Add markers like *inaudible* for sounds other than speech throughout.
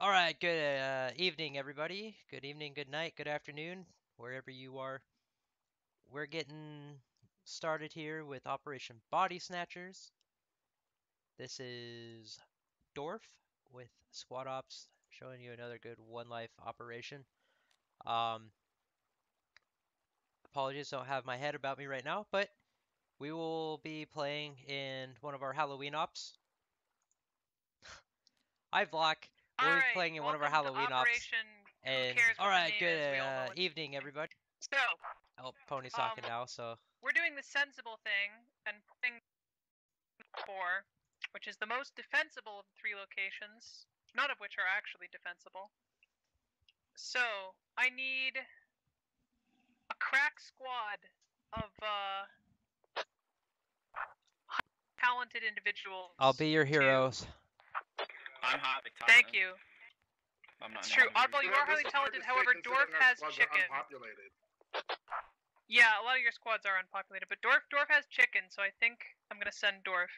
All right, good uh, evening, everybody. Good evening, good night, good afternoon, wherever you are. We're getting started here with Operation Body Snatchers. This is Dorf with Squad Ops, showing you another good one life operation. Um, apologies, don't have my head about me right now, but we will be playing in one of our Halloween ops. *laughs* I Vlock. We'll be playing in one of our to Halloween ops. And all right, good Is, we all know uh, evening, everybody. So, Oh, Pony's talking Um, now, so we're doing the sensible thing and putting four, which is the most defensible of the three locations, none of which are actually defensible. So, I need a crack squad of uh talented individuals. I'll be your to- heroes. I'm highly talented. Thank you. I'm not It's true. Oddball, you Yeah, are highly this is hard talented. However, Dorf has squads chicken. Unpopulated. Yeah, a lot of your squads are unpopulated, but Dorf Dorf has chicken, so I think I'm gonna send Dorf.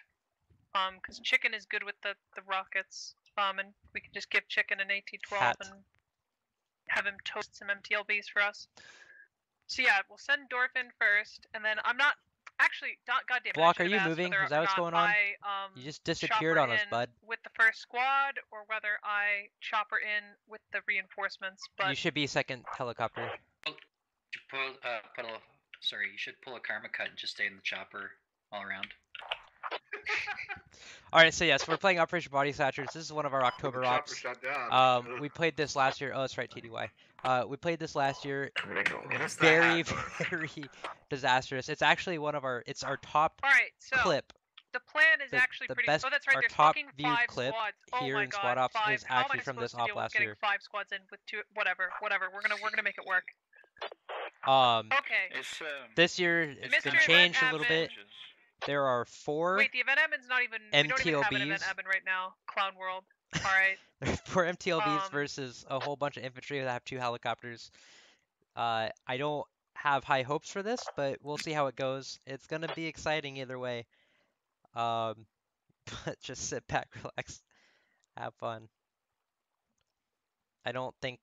Um, because chicken is good with the the rockets. Um, and we can just give chicken an AT-12 Hat. and have him toast some MTLBs for us. So yeah, we'll send Dorf in first, and then I'm not actually. God goddamn. it, Block, are you moving? whether Is that or what's going on? I, um, You just disappeared on us, bud. With the first squad, or whether I chopper in with the reinforcements. But You should be second helicopter. You pull, uh, put a, sorry, you should pull a karma cut and just stay in the chopper all around. *laughs* All right, so yes, we're playing Operation Body Snatchers. This is one of our October ops. Um, *laughs* we played this last year. Oh, that's right, TDY. Uh, we played this last year. Very, *laughs* very *laughs* disastrous. It's actually one of our. It's our top all right, so clip. the plan is the- actually the pretty. best- oh, that's right. our there's top fucking viewed five clip squads. oh here my in God, Squad Ops five. is How am I actually from this supposed to op last getting year. Five squads in with two. Whatever, whatever. We're gonna we're gonna make it work. Um, Okay. It's, um, this year it's Mr. been changed a little bit. There are four. Wait, the event admin's not even. We don't even have an event admin right now. Clown World. All right. *laughs* Four MTLBs Um, versus a whole bunch of infantry that have two helicopters. Uh, I don't have high hopes for this, but we'll see how it goes. It's gonna be exciting either way. Um, *laughs* but just sit back, *laughs* relax, have fun. I don't think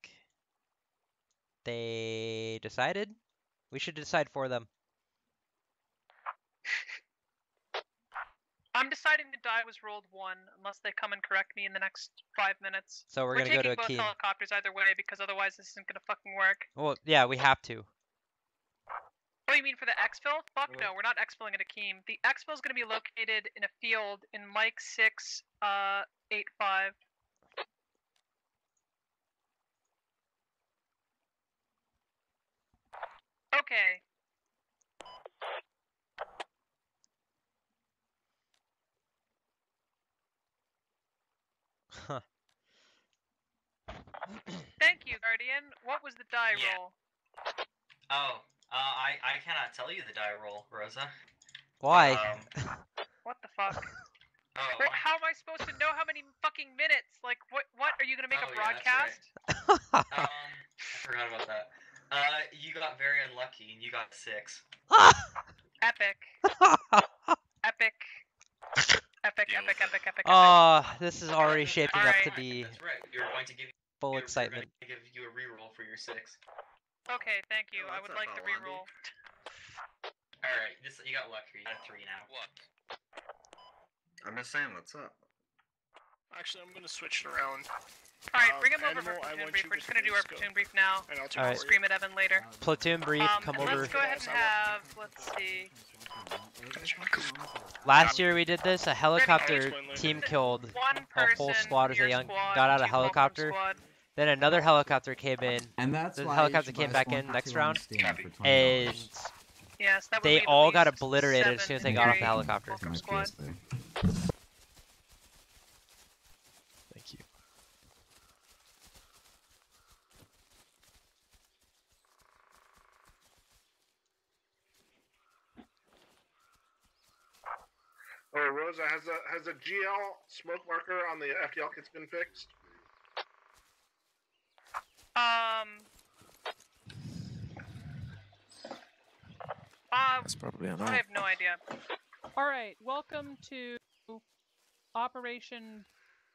they decided. We should decide for them. I'm deciding the die was rolled one, unless they come and correct me in the next five minutes. So we're, We're gonna go taking to both Akeem. helicopters either way because otherwise this isn't gonna fucking work. Well, yeah, we have to. What do you mean for the exfil? Fuck no, we're not exfilling at Akeem. The exfil is going to be located in a field in Mike 6, uh, 8 5. Okay. Huh. Thank you, Guardian. What was the die Yeah. roll? Oh, uh, I, I cannot tell you the die roll, Rosa. Why? Um, What the fuck? *laughs* oh, Rick, how am I supposed to know how many fucking minutes? Like, what? What are you gonna make Oh, a yeah, that's broadcast? *laughs* um, I forgot about that. Uh, you got very unlucky and you got six. *laughs* Epic, epic, epic, epic, epic, epic, epic. Oh, this is already shaping Alright. up to be That's right. You're going to give full you, excitement. We're going to give you a reroll for your six. Okay, thank you. Oh, I would like the reroll. All right, this you got lucky. You got a three now. What? I'm just saying, what's up? Actually, I'm gonna switch it around, All right, Um, bring him over for platoon brief. We're just gonna do our platoon brief now. and I'll take Alright. Scream at Evan later. Platoon brief, Um, come over. Let's go ahead and Guys, I want- have. Let's see. Last year we did this. A helicopter team killed. A whole squad as your a young- got out of two helicopter. Then another helicopter came in, And that's The helicopter came back in next round, Steam Copy. for $20. and Yes, that they all got obliterated as soon as they got off the seven helicopter. For Fulcrum my squad. PS3. Thank you. Oh, Rosa, has a has a GL smoke marker on the FTL kit's been fixed? Um. Uh, That's probably I have no idea. All right, welcome to Operation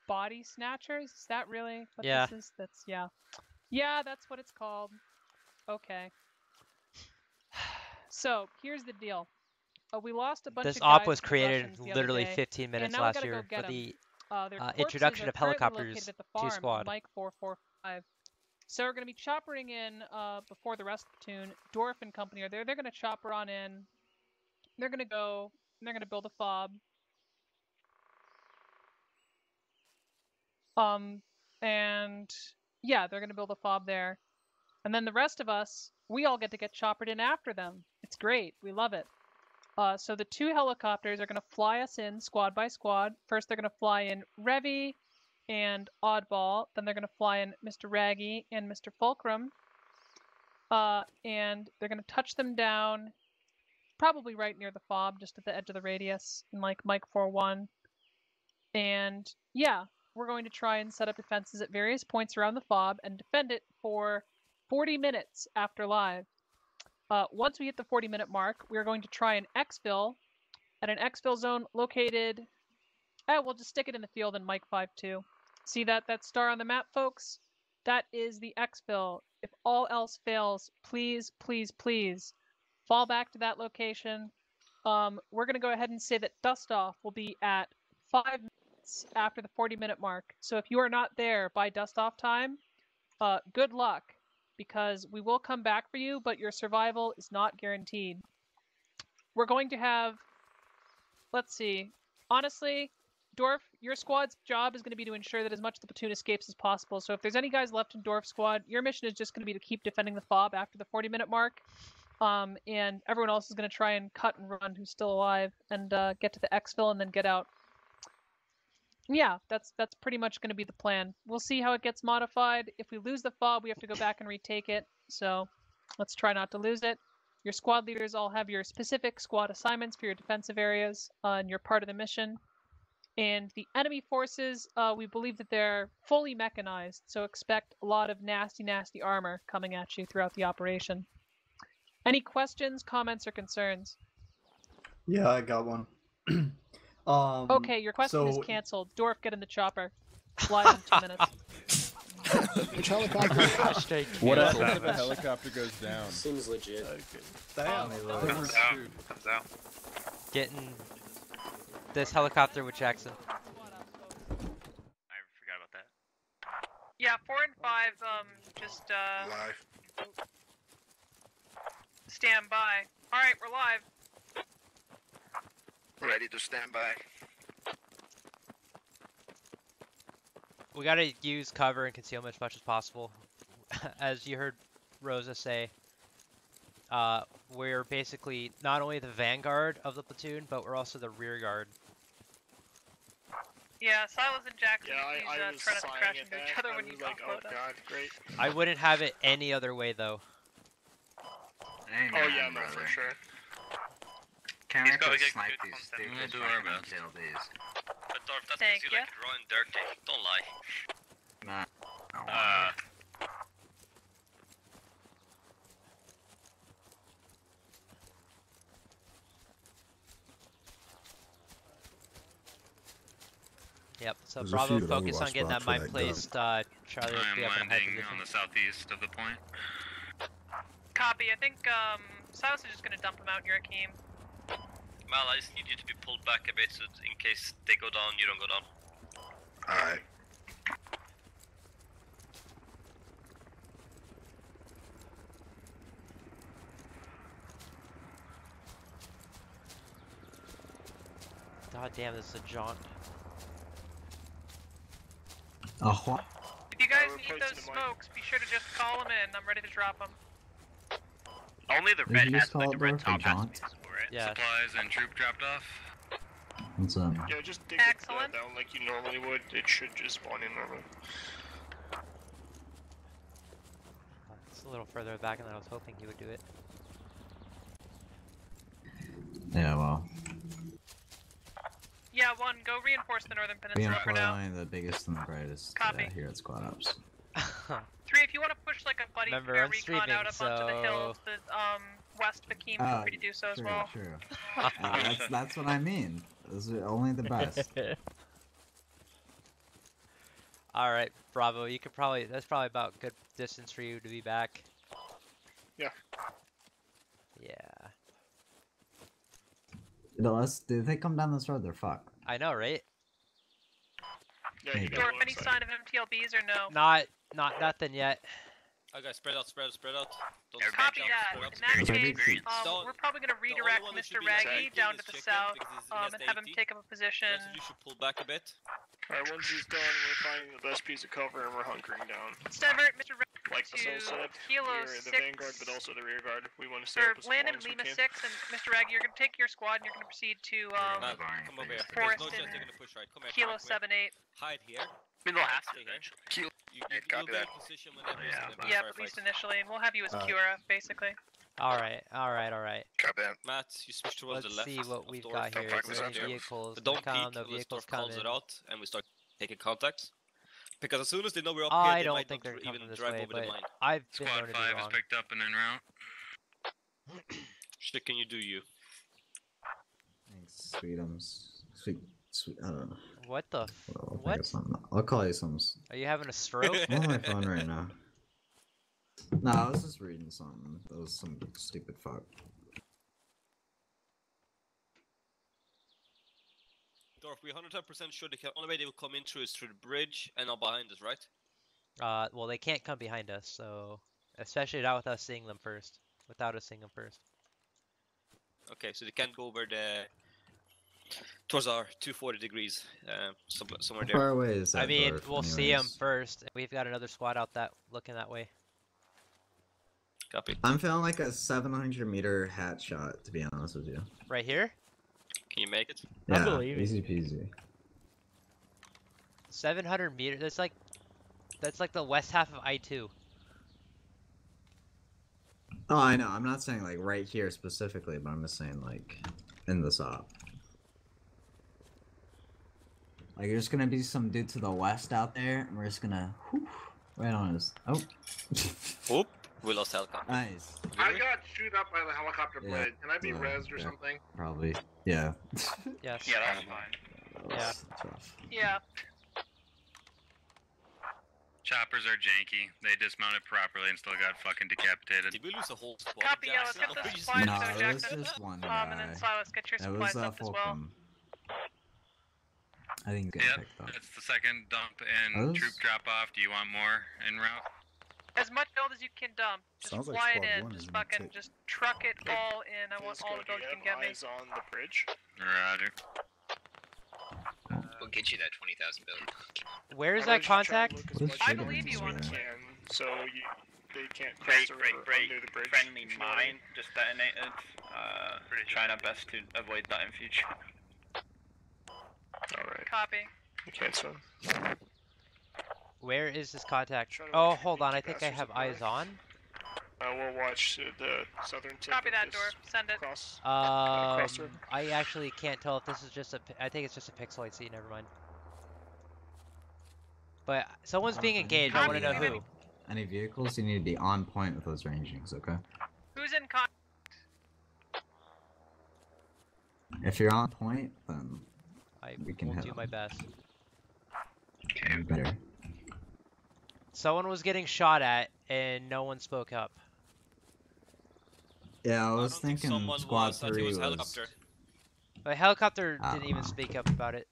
body snatchers. Is that really what Yeah. this is? That's yeah. Yeah, that's what it's called. Okay. *sighs* So here's the deal. Uh, we lost a bunch This of op was created Russians the other literally 15 minutes last year for the Uh, uh, introduction of helicopters located at the to squad. Mike 445. So we're going to be choppering in uh, before the rest of the platoon. Dorf and company are there. They're going to chopper on in. They're going to go. And they're going to build a fob. Um, and yeah, they're going to build a fob there. And then the rest of us, we all get to get choppered in after them. It's great. We love it. Uh, so the two helicopters are going to fly us in squad by squad. First, they're going to fly in Revy and Oddball. Then they're going to fly in Mr. Raggy and Mr. Fulcrum. Uh, and they're going to touch them down probably right near the fob, just at the edge of the radius, in like Mike 4-1. And yeah, we're going to try and set up defenses at various points around the fob and defend it for 40 minutes after live. Uh, once we hit the 40 minute mark, we are going to try an exfil at an exfil zone located. Eh, we'll just stick it in the field in Mike 5-2. See that that star on the map, folks? That is the exfil. If all else fails, please, please, please fall back to that location. Um, we're going to go ahead and say that dust off will be at five minutes after the 40 minute mark. So if you are not there by dust off time, uh, good luck because we will come back for you, but your survival is not guaranteed. We're going to have, let's see, honestly, Dorf, your squad's job is going to be to ensure that as much of the platoon escapes as possible. So if there's any guys left in Dorf squad, your mission is just going to be to keep defending the fob after the 40 minute mark. Um, and everyone else is going to try and cut and run who's still alive and uh, get to the exfil and then get out. Yeah, that's that's pretty much going to be the plan. We'll see how it gets modified. If we lose the fob, we have to go back and retake it. So let's try not to lose it. Your squad leaders all have your specific squad assignments for your defensive areas, uh, and you're part of the mission. And the enemy forces, uh, we believe that they're fully mechanized, so expect a lot of nasty, nasty armor coming at you throughout the operation. Any questions, comments, or concerns? Yeah, I got one. *clears throat* um, Okay, your question is canceled. Dorf, get in the chopper. Live in two minutes. *laughs* Which helicopter? *laughs* *laughs* What cancel. happens if a helicopter goes down? Seems legit. Damn. Comes out. Comes out. Getting this helicopter with Jackson. I forgot about that. Yeah, four and five, um, just, uh, Live. stand by. Alright, we're live. Ready to stand by. We gotta use cover and concealment as much as possible. *laughs* As you heard Rosa say, uh, we're basically not only the vanguard of the platoon, but we're also the rear guard. Yeah, Silas and Jackson, Yeah, please, I, I uh, was try to crash into that. each other I when you like, oh god, great. I wouldn't have it any other way though. Amen, Oh yeah, no, brother. for sure. Can't He's wait gotta get snipe good these content. stupid We'll do our fucking best. KLDs. But Dorf, that's Thank because you like raw and dirty. Don't lie. Nah. I don't Uh, Yep. So There's Bravo, focus on getting that spots mine placed. Uh, Charlie will be up in high landing position. on the southeast of the point. Copy, I think, um, Silas is just gonna dump him out near Akeem. Mal, I just need you to be pulled back a bit so in case they go down, you don't go down. Alright. God damn, this is a jaunt. Oh, what? If you guys need those smokes, be sure to just call them in. I'm ready to drop them. Only the Did red you hat, just like the it red Dorf or top has to jaunt? be visible, right? Yeah. Supplies and troop dropped off. What's up? Yeah, just dig Excellent. it uh, down like you normally would. It should just spawn in normally. It's a little further back than I was hoping he would do it. Yeah, well, Yeah, one, go reinforce the northern we peninsula for employ now. only the biggest and the brightest uh, here at Squad Ops. *laughs* Three, if you want to push like a buddy Remember, pair I'm recon out up streaming, onto the hills, the um west of Akeem, feel free to do so as True, well. true. *laughs* Uh, that's that's what I mean. Those are only the best. *laughs* All right, Bravo. You could probably that's probably about good distance for you to be back. Yeah. Yeah. Unless did they come down this road? They're fucked. I know, right? Yeah, you Maybe. gotta Dorf, any sign of MTLBs or no? Not not nothing yet. Okay, spread out, spread out, spread out. Don't Copy jump, that. spread out, In that case, um, we're probably going to redirect Mr. should Raggy down to the south um, and have him take up a position. You should pull back a bit. Alright, once he's done, we're finding the best piece of cover and we're hunkering down. Divert Mr. Raggy Like the soul to said, Kilo we're the 6. vanguard, but also the rear guard. We want to stay up as land long in as we Lima can. 6, and Mr. Raggy, you're going to take your squad and you're going to proceed to um, Matt, come over here. There's Forest no chance and they're gonna push right. Come here. Kilo 7 8. Hide here. mean, they'll have to Stay here. Eventually. You, you, Yeah, you'll copy be in that. position whenever Yeah, it's Yeah, at least firefight. initially, and we'll have you as Uh, Cura, basically. All right, all right, all right. Copy that. Matt, you switch towards Let's the left. see what we've Dorf. got Don't here. fuck Is this there any vehicles? But don't come, peek no unless vehicles Dorf calls it out and we start taking contacts. Because as soon as they know we're up I here, they don't might think not they're even coming this drive way, over the but mine. I've been known to be wrong. picked up and en route. Shit, can you do you? Thanks, Sweetums. Sweet, sweet. I don't know. What the? F- Well, I'll What? I'll call you some. Are you having a stroke? I'm on my phone right now. No, I was just reading something. That was some stupid fuck. Dorf, we're 110% sure the only way they will come in through is through the bridge and not behind us, right? uh, well, they can't come behind us, so especially not with us seeing them first. Without us seeing them first. Okay, so they can't go over the towards our 240 degrees, uh, some, somewhere How there. far away is that? I mean, we'll see them first. We've got another squad out that looking that way. Copy. I'm feeling like a 700 meter hat shot, to be honest with you. Right here, Can you make it? I Yeah, believe easy peasy. 700 meters. That's like, that's like the west half of I two. Oh, I know. I'm not saying like right here specifically, but I'm just saying like in the op. Like there's gonna be some dude to the west out there, and we're just gonna whew, right on his. Oh, *laughs* Oop, we lost helicopter. nice. I got shoot up by the helicopter Yeah, blade. Can I be yeah, rezzed or yeah. something? Probably. Yeah. *laughs* Yes. Yeah, that's fine. That Yeah. was tough. Yeah. Choppers are janky. They dismounted properly and still got fucking decapitated. Did we lose a whole squad? Copy, yeah, let's get the Oh, we just- supplies No, to it was Jackson. just one Um, and then guy. Silas, get your That supplies was uh, up as well. Fulcrum. I think he's getting Yep, picked up. that's the second dump and Those- troop drop off. Do you want more en route? As much build as you can dump. Just Sounds like it squad in. one Just is gonna fucking, just truck it all in. I want all the Do build you you can get me. eyes on the bridge? Roger. We'll get you that 20,000 bill. Where is that don't you try and contact? look as What is much I believe you we on that. can, so you, they can't cross Break, break, break. under the bridge. Friendly if you know what I mean. mine just detonated. Uh, trying our best to avoid that in future. Alright, Copy. okay, so. Where is this contact? Oh, hold on. I think I have eyes on. Uh, we'll watch uh, the southern tip Copy of that this door. Send it. cross. Um, cross river. I actually can't tell if this is just a. I think it's just a pixel I see. Never mind. But someone's being Okay. engaged. I want to know who. Any vehicles? You need to be on point with those rangings, okay? Who's in contact? If you're on point, then I We can will head do my best. you better. Someone was getting shot at, and no one spoke up. Yeah, I I was don't think thinking someone squad was, I think it three was was. helicopter. The helicopter I didn't even know. speak up about it.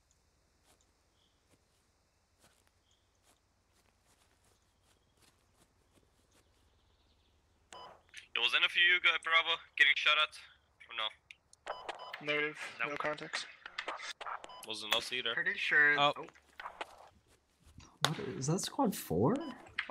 There was any of you, uh, guy Bravo, getting shot at? Or no? Negative, no Nope. context. Wasn't us either. Pretty sure. Oh. What is that squad four?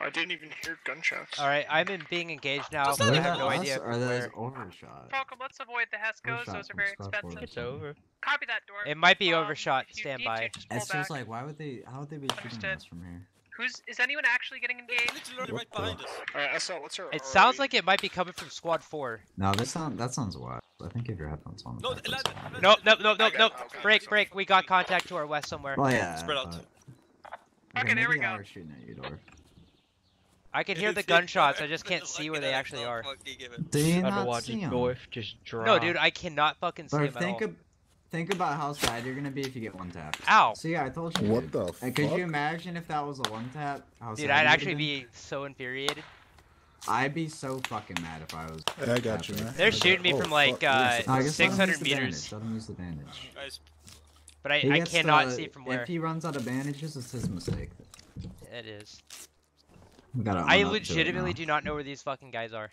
I didn't even hear gunshots. All right, I'm in being engaged now. Just but I have no us, idea Or are those where. overshot? Falcon, let's avoid the Hescos. Those are very squad four. expensive. It's over. Copy that door. It might be Um, overshot. if Stand by. just pull It's back. just like, why would they? How would they be shooting Understood. us from here? Who's is anyone actually getting engaged? Literally right behind us. Alright, SL, what's our It RE? sounds like it might be coming from Squad Four. No, that sound that sounds wild. I think if your headphones on. No, no, no, no, no, let- Nope, nope, nope, nope, Okay, nope. okay. Break, break. We got contact to our west somewhere. Oh yeah. Spread out. but- Okay, there we go. shooting at you, Dorf. I can hear the gunshots. I just can't see where they actually are. Do you not see it's 'em? Dorf just drop. No, dude, I cannot fucking see them at think all. think about how sad you're gonna be if you get one tap. Ow. See, I told you. What dude. the And could you imagine if that was a one tap? How Dude, sad I'd actually been? be so infuriated. I'd be so fucking mad if I was. Hey, I got you, man. They're shooting me oh, from, like, fuck, uh. No, I guess let him 600 the meters. bandage, Let him use the bandage. Guys, But I, I cannot the- see from where If he runs out of bandages, it's his mistake. it is. I own up to it legitimately do not know where these fucking guys are.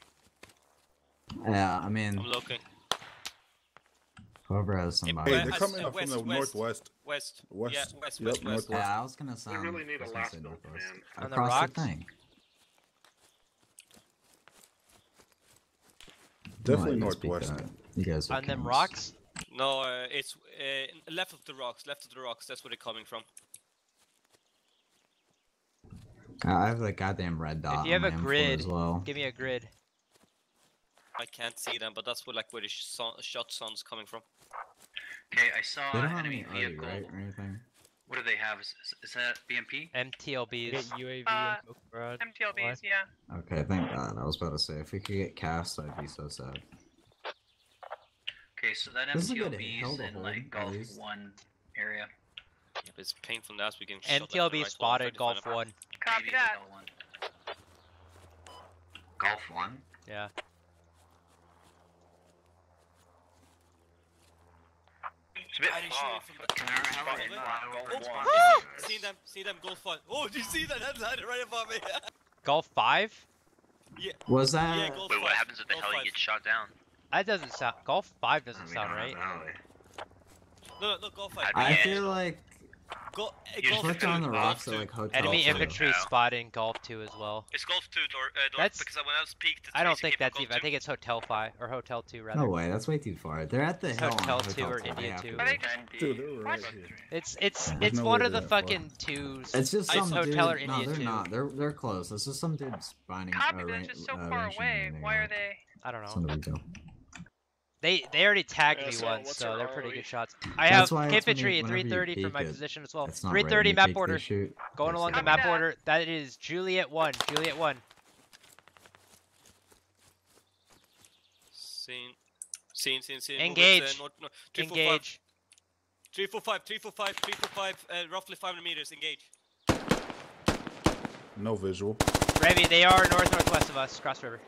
Yeah, I mean, I'm looking. whoever has Hey, somebody. Hey, they're coming uh, up west, from the west. northwest. West. West. Yeah, west, Yep, west, west. northwest. Yeah, I was gonna We sound. really need I a was gonna last say man. On the Across rocks? thing. Definitely you guys beat northwest. that. You guys are On them rocks? No, uh, it's uh, left of the rocks. Left of the rocks. That's where they're coming from. I have that goddamn red dot. If you have a grid, as well. Give me a grid. I can't see them, but that's where like where the sh- shot sounds coming from. Okay, I saw They don't have enemy any vehicle. right, or anything. What do they have? Is, is, is that BMP? MTLBs. UAV Uh, and Barrage. MTLBs, yeah. Okay, thank God. I was about to say if we could get cast, I'd be so sad. Okay, so that This is a good MTLB hill in like at Golf. One area. Yeah, but it's painful now. We getting shot left and MTLB right spotted trying Golf 1. Copy Maybe that. Golf One. Golf One. Yeah. It's a bit Why far. shooting from the- Can I have Spotted a it. Golf Oh, One? you see- See them, see them, Golf 1. Oh, do you see that headline right above me? *laughs* Golf 5? Was that? yeah, Golf Wait, what 5, happens if the Golf heli 5. gets shot down? That doesn't sound. Golf 5 doesn't We sound right. have alley. No, no, no, Golf 5. I I feel like Go, uh, You Golf click 2, on the rocks 2. at like hotel. Enemy two. infantry Yeah. spotting Golf 2 as well. It's Golf 2, or, uh, That's- because when I was peaked, I don't think that's even. I think it's Hotel 5 or Hotel 2 rather. No way, that's way too far. They're at the hill Hotel Hotel 2 or They India have 2. Are they just Dude, they're right here. It's it's There's it's no one of the they're far. fucking twos. It's just I some saw dude. Hotel or no, India they're too. not. They're they're close. It's just some dudes finding. Copy, uh, they're ran- just so uh, far away. Why are they? I don't know. Diego. They they already tagged Yeah, me so once, so they're pretty good shots. I That's have why it's when you- infantry at 330 from my it, position as well. 330 right. map You peek, they order. shoot, Going they along the shoot. map Copy that. order. That is Juliet 1. Juliet 1. Seen. Seen, seen, seen. Engage. Movements, uh, north, north, 345. Engage. 345, 345, 345, uh, roughly 500 meters. Engage. No visual. Remy, they are north northwest of us, cross river.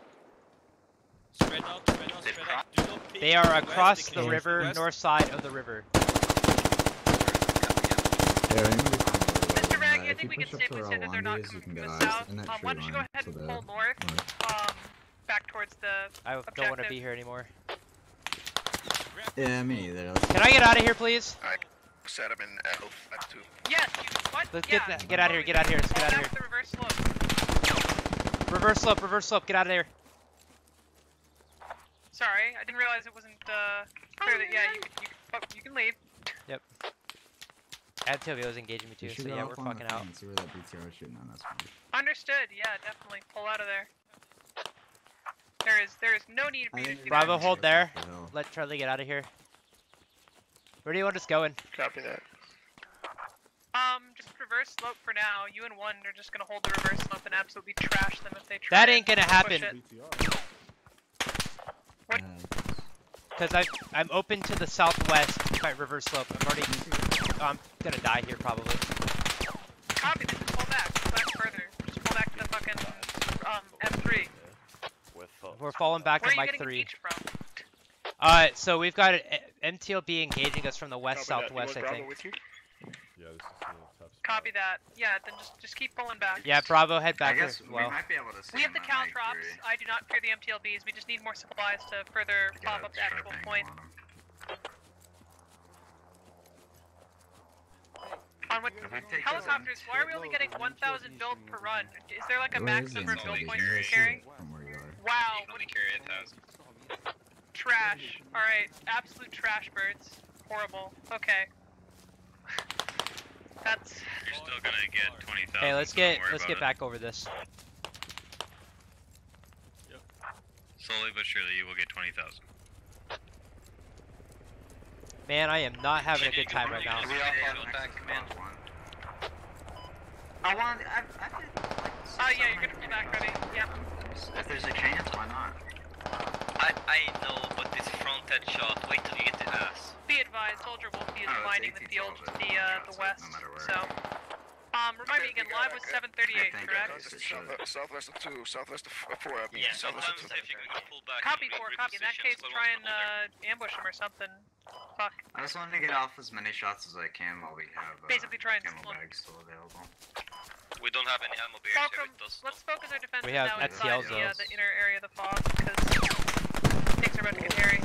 Spread out, spread out, spread out. Do not peek They are across the river, west. north side of the river. Yeah, they might be fine with it. Mr. Raggy, I think we can safely say that they're not coming from the south. Um, why don't you go ahead and pull north, north. um, back towards the. I don't want to be here anymore. Yeah, me neither. Let's Can I get out of here, please? Set him in L at 2. Yes. You, what? Let's yeah. get that- get out of here, get out of here, let's get out of down with the reverse slope. Reverse slope, reverse slope, get out of there. Sorry, I didn't realize it wasn't uh, clear that. Yeah, you, you, oh, you can leave. Yep. Antovio was engaging me too, so yeah, we're fucking thing out. and See where that BTR is shooting on. That's fine. Understood. Yeah, definitely pull out of there. There is there is no need for you to think do Bravo, that. hold there. the. Let Charlie get out of here. Where do you want us going? Copy that. Um, just reverse slope for now. You and one are just gonna hold the reverse slope and absolutely trash them if they try. That ain't gonna push happen. it. BTR. What? Uh, Because I I'm open to the southwest by River slope. I'm already oh, I'm gonna die here probably. Copy. Just pull back. Pull back further. Just pull back to the fucking um M3. Uh, We're falling back Where are on Mike three. Alright. Uh, so we've got a, MTLB engaging us from the west Copy southwest. want I Bravo think. with you? Yeah, this is a tough spot. Copy that. Yeah. Then just just keep pulling back. Yeah, Bravo, head back I back guess as we might be able to see We have the him at count drops. I do not fear the MTLBs. We just need more supplies to further Get pop up the actual point. on what If I take this helicopters? Why are we only getting 1,000 build per run? Is there like a Where max number of build points You you guys can see carry? it From where you. Wow. only carry a thousand. Trash. All right. Absolute trash birds. Horrible. Okay. That's. You're still gonna get 20,000. Hey, let's so get let's get it. back over this. Slowly but surely, you will get 20,000. Man, I am not having a good time right now. We all falling back, command? I want. I, I could, like, Oh yeah, you're gonna be back ready. Yep. If there's a chance, why not? I, I know, but this front head shot, wait till you get the ass. Be advised. advised, Soldier Wolfie is Oh, it's minding the field to the uh, the west. no. So, um, remind me again. Live was 7:38, correct? Sure. South, southwest of two, southwest of four. I mean, Yeah, southwest of two. if you're pull back, Copy four, copy. In that case, try and uh, ambush him or something. Fuck. I just wanted to get off as many shots as I can while we have uh, Basically try and camo slow- bags still available. We don't have any ammo bears here Fulcrum, let's focus our defense We have now inside FTL the, uh, the inner area of the fob because things are about to get hairy.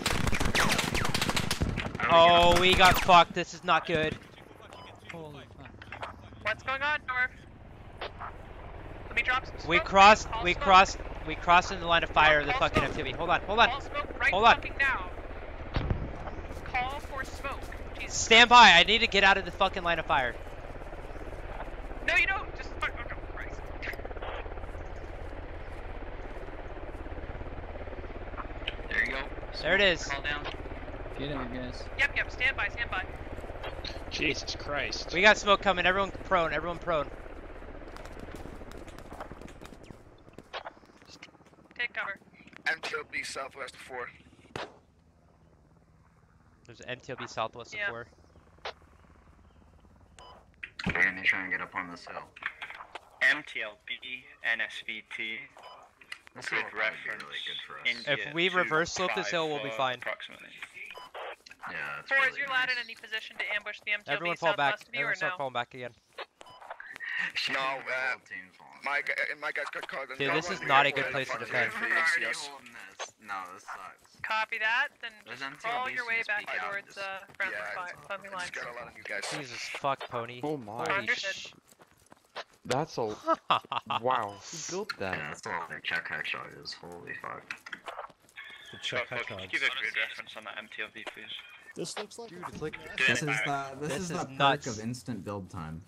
Oh, we got fucked. This is not good. What's going on, North? Let me drop some smoke. We please. crossed. Call We smoke. crossed. We crossed in the line of fire of the fucking smoke. activity. Hold on. Hold on. Call smoke right Hold on. now. Call for smoke. Jesus. Stand by. I need to get out of the fucking line of fire. No, you don't. Just fuck. Oh, Christ. There you go. There it is. Call down. Get out, guys. Yep, yep. Stand by. Stand by. Jesus Christ. We got smoke coming. Everyone prone. Everyone prone. Take cover. MTLB southwest four. There's an MTLB southwest Yeah. four. We're gonna try and get up on this hill. MTLB, NSVT. This hill Good will reference. really good for us. India If we to reverse slope this hill, we'll be fine. Approximately. Yeah, it's Four, really is your lad in any position to ambush the MTLB Everyone fall back. southwest of you or Everyone start no? falling back again. No, uh, whole team's My back. guy, and my guys got caught. Dude, this is not a good place to defend. We're already holding this. No, this sucks. Copy that. Then just MTLBs crawl your way back peek out and towards just- uh, friendly Yeah, fire, it's- friendly Just lines. got a lot of you guys. Jesus fuck, pony. Oh my. Understood. Sh- That's a *laughs* wow. Who built that? Yeah, that? that's all their check headshot is. Holy fuck. The check Could you headshots. give a grid reference on that MTLB, please? This looks like Dude, it's like This is the this, This is is the perk of instant build time.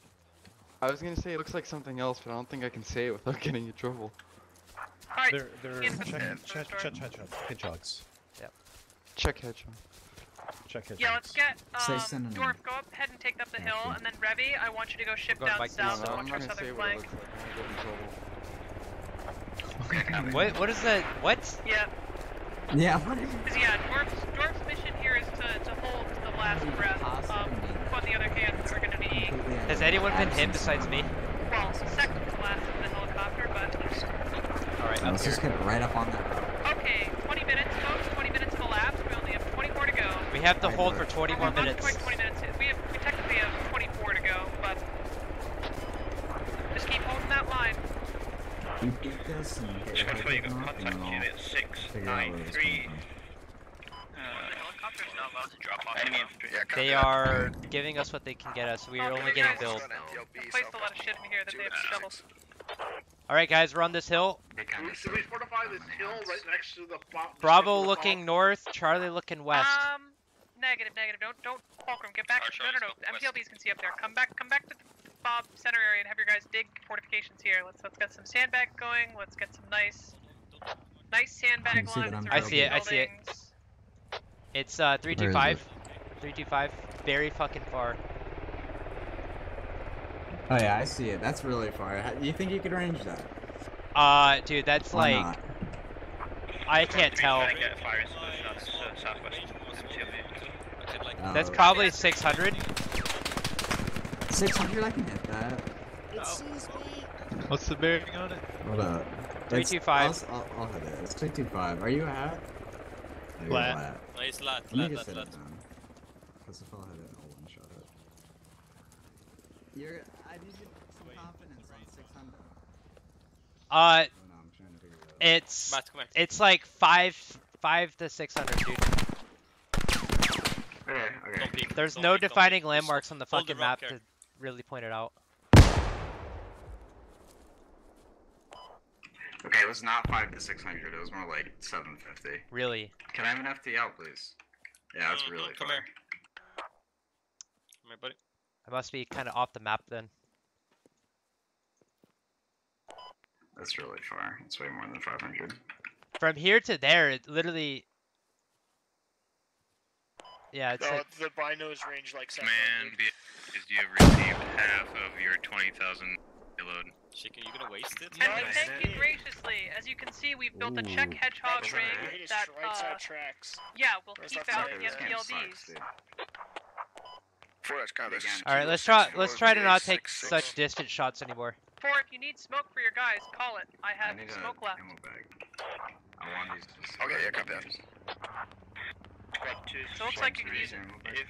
I was gonna say it looks like something else, but I don't think I can say it without *laughs* getting in trouble. Alright, they're they're Ian, check put the check door. check check Czech hedgehogs. Check headshot. Czech hedgehogs. Yeah, let's get Say um, synonym. Dorf, go up ahead and take up the hill, and then Revy, I want you to go ship down south the and watch our not gonna say southern what flank. looks like. I'm gonna get in trouble. What? What is that? What? Yeah, Yeah. What is because yeah, Dorf's, Dorf's mission here is to, to hold to the last breath. Um, on the other hand, we're going to be, Has anyone been hit besides me? well, second to last in the helicopter, but... All right, No, up let's here. just get right up on that road. Okay, 20 minutes, folks, 20 minutes have elapsed, we only have 24 to go. We have to hold right. for 20 more minutes. quite 20 minutes, we, have, we technically have 24 to go, but... Just keep holding that line. You beat this and get your Which head way you taken got contact unit I'll six figure out nine where it's three. coming Uh, Helicopter's not allowed to drop off. enemy infantry. Yeah, They that. are giving us what they can get us. We are only getting guys- build. MTLB Placed a lot of shit in here that they have and to double. six. All right, guys, we're on this hill. Be Do kinda we, should we fortify this hill right next to the Bravo looking north, Charlie looking west. Um, negative, negative. Don't, don't, Fulcrum, get back. Our No, no, no. Charlie's go. MTLBs can see up there. Come back, come back to the Bob center area and have your guys dig fortifications here. Let's, let's get some sandbag going. Let's get some nice, nice sandbag see lines I'm around I see it, the I see it. It's uh 325. 325. Very fucking far. Oh yeah, I see it. That's really far. How- You think you could range that? Uh, dude, that's Why like not? I can't Three tell. Trying to get a firing solution on southwest MTLB. Uh, That's probably 600. 600. I can hit that. What's the bearing on it? Hold up. 325. I'll, I'll, I'll hit it. It's 325. Are you a hat? Oh, you're Flat. No, it's lat, Let me lat, just lat, hit lat. it. Because if I'll hit it, I'll one shot it. You're. I need some confidence on 600. Uh, Oh, no, I'm trying to figure it out. it's Matt, come here. it's like five five to 600, dude. Eh, okay, okay. Peek. There's no peek, defining landmarks on the hold the fucking map rock here. to really point it out. Okay, it was not five to six hundred. It was more like seven fifty. Really. Can I have an FTL, please? Yeah, that's really come far. here. Come here, buddy. I must be kind of off the map then. That's really far. It's way more than five hundred. From here to there, it literally. Yeah, it's No, like the binos range like seven Man, hundred. be you have received half of your 20,000 load. Chicken, you gonna waste it? And we thank you graciously. As you can see, we've built a Czech hedgehog That's rig right. It is that, uh, tracks. yeah, will Where's keep out the This game MTLBs. For that's kind of Again. All right, let's try let's try to not take such distant shots anymore. For if you need smoke for your guys, call it. I I have need smoke a left. ammo bag. I want these. Okay, yeah, copy that. Squad two. So it looks like you can use it. If,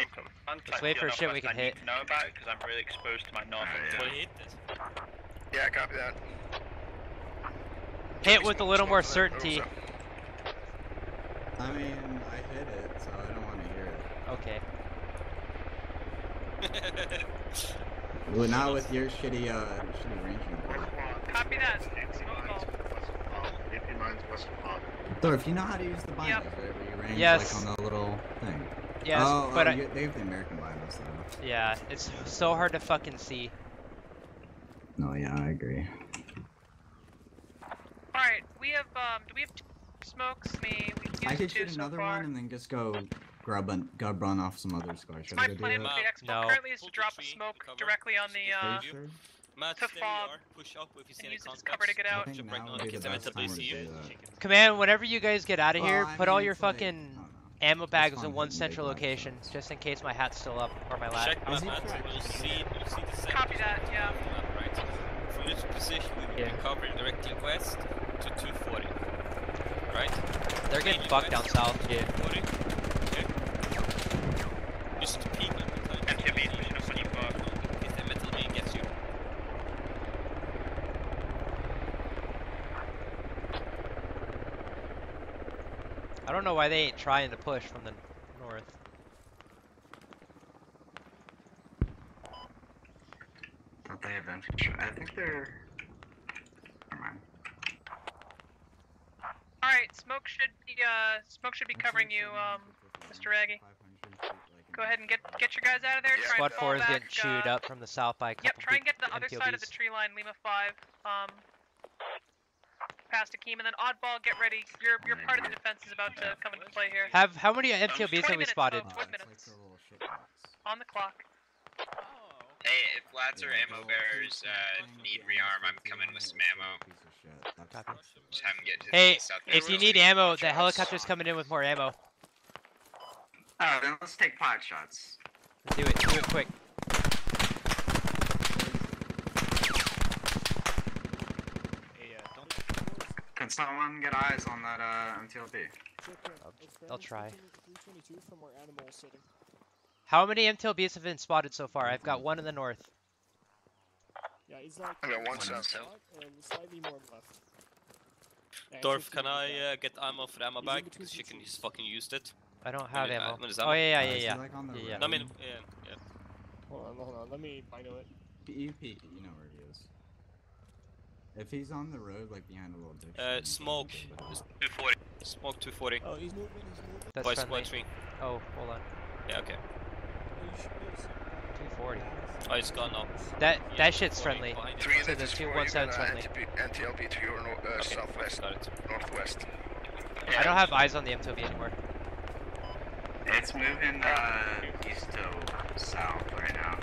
if Let's wait for shit we can I hit. need to know about it because I'm really exposed to my north. Alright, Well, yeah. Yeah, copy that. Hit with a little more Smoke for that, certainty. I mean, I hit it, so I don't want to hear it. Okay. *laughs* Well, not with your shitty, uh, shitty ranging. Copy that. AP Smoke mines, call. west of Pond. AP mines, west of Pond. Dorf, you know how to use the binos, Yep. Right? Where you range Yes. like on the little thing. Yes, oh, but oh, I, they have the American binos though. yeah, it's so hard to fucking see. No, yeah, I agree. Alright, we have, um, do we have two smokes? Me, we've used I could shoot another far. one and then just go grab an, grab run off some other squad. Should My I go do plan that? with the expo No. currently is to drop a smoke directly on the, uh, you sure? Matt, To stay fob you are. Push up if you see any use contacts. cover to get out. Jump right now on would it, be get the them best into time to BCU. do that. Command, whenever you guys get out of oh, Well, here, I put mean, all your it's like- fucking I don't know. ammo bags in one central location, shots. just in case my hat's still up or my lat. Check Is that, he Matt. tracked? We'll see, we'll see the center Copy that, yeah. Right. From this position, we will Yeah. be covering directly west to 240. Right? They're getting fucked down south. Yeah. Okay. Just peek at the time. MTB is pushing up on you, Bob. If the metal beam gets you. I don't know why they ain't trying to push from the north. Don't they have infantry? I think they're. Never mind. Alright, smoke should be, uh, smoke should be covering you, um, Mr. Raggy. Go ahead and get get your guys out of there. Yeah. Squad 4 is back, getting chewed uh, up from the south by a Yep, try and big get the other side of the tree line, Lima 5. Um, past Akeem, and then Oddball, get ready. Your your part of the defense is about to come into play here. Have how many Um, MTLBs have we minutes, spotted? folks, 20 it's minutes. like the little shit box. On the clock. Hey, if lads or ammo bearers uh, of thing with need rearm, I'm coming with some ammo. piece of shit. That's- Copy. Just have 'em get to the Hey, south if you need ammo, the helicopter's coming in with more ammo. Oh, then let's take pot shots. Let's Do it, do it quick. Hey, uh, don't. Can someone get eyes on that uh, MTLB? I'll try. 322 from where animal is. How many MTLBs have been spotted so far? I've got one in the north. Yeah, he's like. I got one uh, south. south And slightly more left. Yeah, Dorf, can I uh, get ammo for ammo He's bag? Because she can just fucking used it. I don't have When it- uh, ammo. when it's Oh ammo? yeah, yeah, Uh, yeah, yeah. like, on the Yeah, yeah. road? No, I mean, yeah, yeah. Hold on, hold on. Let me bino it. You it, you know where he is. If he's on the road, like behind a little ditch. Uh, smoke. can go with it. 240. Smoke 240. Oh, he's moving. He's moving. That's By friendly. squad 3. Oh, hold on. Yeah, okay. Oh, you should be able to see. 240. Oh, it's gone now. That Yeah, that shit's friendly. behind. Three So the units two for one seven's got, uh, friendly. NTP, NTLB to your no, uh, Okay, southwest, got it. northwest. I don't have eyes on the MTLB anymore. It's moving uh, east to south right now.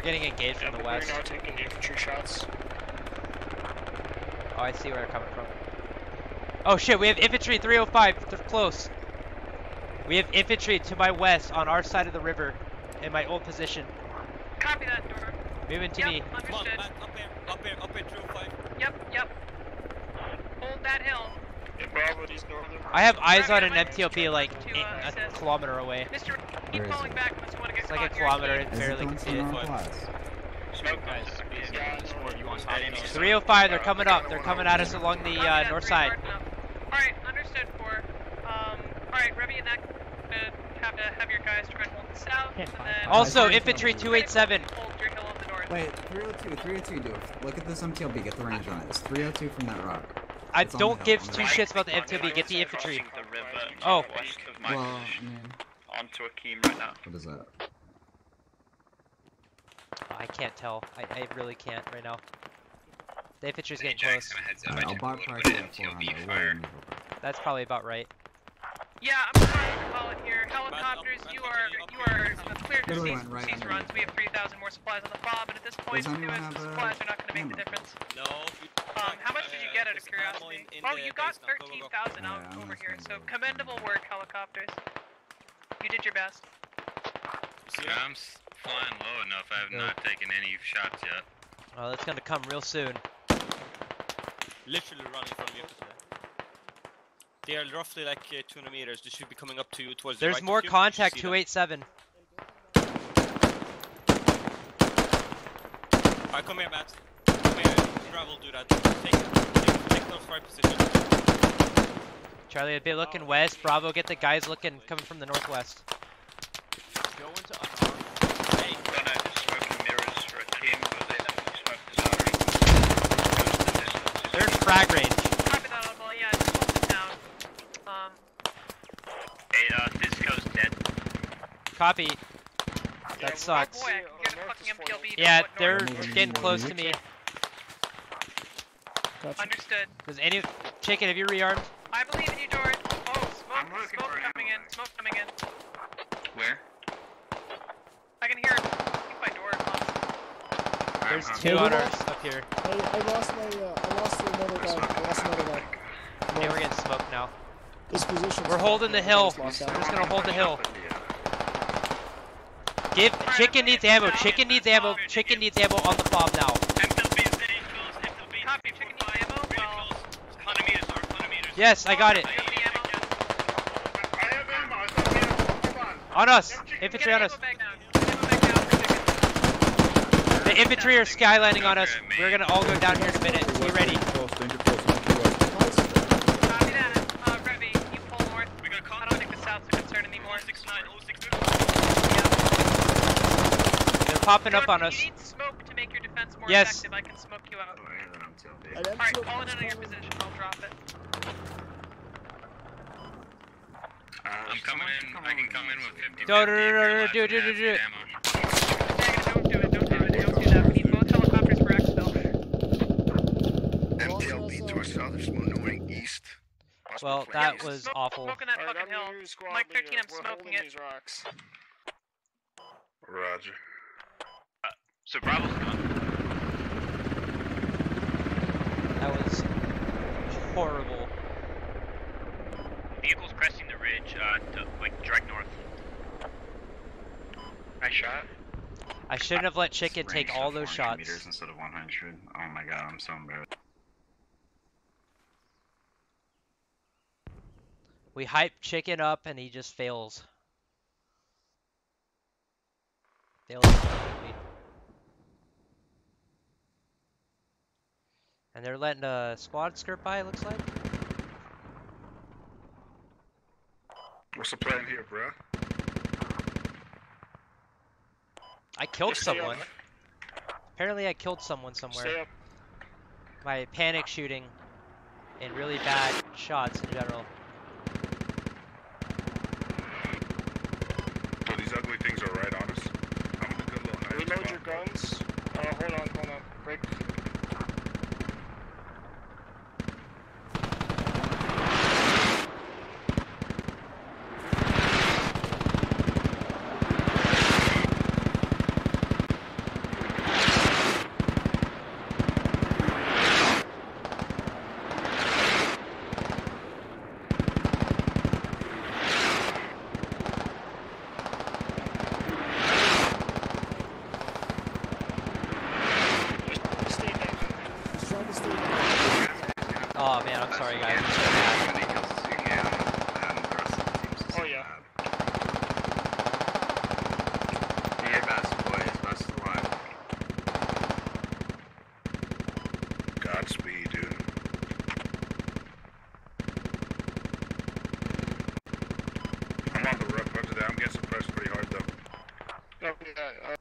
We're getting engaged Yeah, from the but we're west. now taking infantry shots. Oh, I see where they're coming from. Oh shit, we have infantry 305. They're close. We have infantry to my west on our side of the river in my old position. Copy that, Dorf. Moving to yep, me. Come on, understood. Up here, up here, up here, 305. Yep, yep. Hold that hill. Yeah, Bravo, these northern. I have eyes on an I might MTLB like a, uh, a kilometer away. Mr. Where Keep is falling it? back unless you want to get It's like a kilometer and barely can see it. guys. I know. You want 305, they're coming up. They're coming at us along the uh, north side. Alright, understood for. Um, alright, Revy and that gonna have to have your guys try and hold the south, Also, infantry 287. hold your hill of the north. Wait, 302, 302, do it. Look at this MTLB, get the range on it. It's 302 from that rock. I It's don't give two right. shits about the MTLB. Get the infantry. The river Oh. west of my Well, I onto Akeem right now. what is that? I can't tell. I, I really can't right now. The infantry's Hey, getting close. Jackson, a heads up. Alright, I I'll took a bar little park bit at of MTLB 400. fire. That's probably about right. Yeah, I'm trying to call it here. Helicopters, you are you are cleared for Literally cease, right cease runs. We have 3,000 more supplies on the fob, and at this point, Does the anyone US have, supplies are not going to make the difference. No. Um, how much did you get out of curiosity? Oh, you got 13,000 out Yeah, I'm over here, so commendable work, helicopters. You did your best. Yeah, I'm flying low enough. I have not taken any shots yet. Oh, that's gonna come real soon. Literally running from you. They are roughly like uh, 200 meters. They should be coming up to you towards the There's right more you. You contact. should see them. 287. Alright, come here, Matt. Come here. Travel, do that. Take, take, take those right positions. Charlie, I'd be looking west. Bravo, get the guys looking coming from the northwest. Go into unarmed. Hey, Gonna smoke mirrors for a team because they definitely smoked this already. They're frag range. Copy that, Audible. Yeah, just hold it down. Um, Hey, uh, Disco's dead. Copy. Yeah, That sucks. boy, get a MTLB. Yeah, they're getting close to me. Understood. Does any chicken? Have you rearmed? I believe in you, George. Oh, smoke, smoke coming in, smoke coming in. Where? I can hear it. I my door. There's I'm- two on we ours up here. I, I lost my, uh, I lost another guy. I lost another guy. Yeah, we're getting smoked now. This position. We're holding the hill. We're just gonna hold the hill. But the, uh, Give chicken needs ammo. Chicken needs ammo. Chicken needs ammo on the fob now. MTLB is very close. MTLB Copy, chicken needs ammo. really Well, close. 100 meters, or 100 meters. Yes, I got it. on. Us. Infantry on us. The infantry are skylining on us. We're gonna all go down here in a minute. Be ready. Copy that. Uh, Revy, you pull north. We got I contact. don't think the south's a concern anymore. 069, 069. They're popping up on us. You need smoke to make your defense more Yes. effective. I can smoke you out. yeah, then I'm TLB. And Alright, MTL fall in is your position. I'll drop it. Uh, I'm coming in. I can come in with 50. Go, do, do, do, do, do, do, do. Don't do it. Don't do it. Don't do that. We need both helicopters for exfil. MTLB to our south, there's one east. Well, that flank. was Smoke- awful. Smoking that fucking I'm hill. Mike 13, leader. I'm smoking it. these rocks. Roger. So Bravo's. That was horrible. Vehicles cresting the ridge, uh, to, like, direct north. Nice shot. I shouldn't have let chicken take all those 400 meters shots. instead of 100. Oh my god, I'm so embarrassed. We hype chicken up and he just fails. Fails And they're letting a squad skirt by, it looks like. What's the plan here, bruh? I killed Just someone. Apparently I killed someone somewhere. My panic shooting and really bad shots in general. So these ugly things are right on us. I'm a good little Reload your guns. Uh, hold on, hold on. Break. Just stay down. He's trying to stay down. Oh man, I'm sorry guys. I'm so As mad. many kills as you can, and the rest of the team's just Oh, yeah. bad. Do your best, boys. Best of luck. Godspeed, dude. I'm on the roof up to that. I'm getting suppressed pretty hard though. Oh, yeah, uh,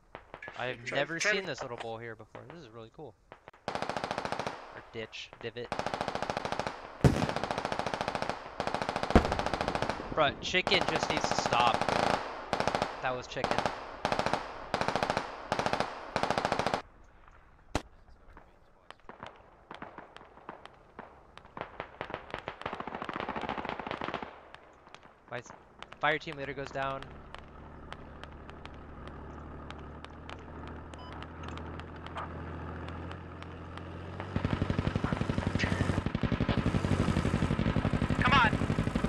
I've Try- never try to- seen this little bowl here before. This is really cool. Or ditch, divot. Bruh, chicken just needs to stop. That was chicken. Fire team leader goes down. Come on,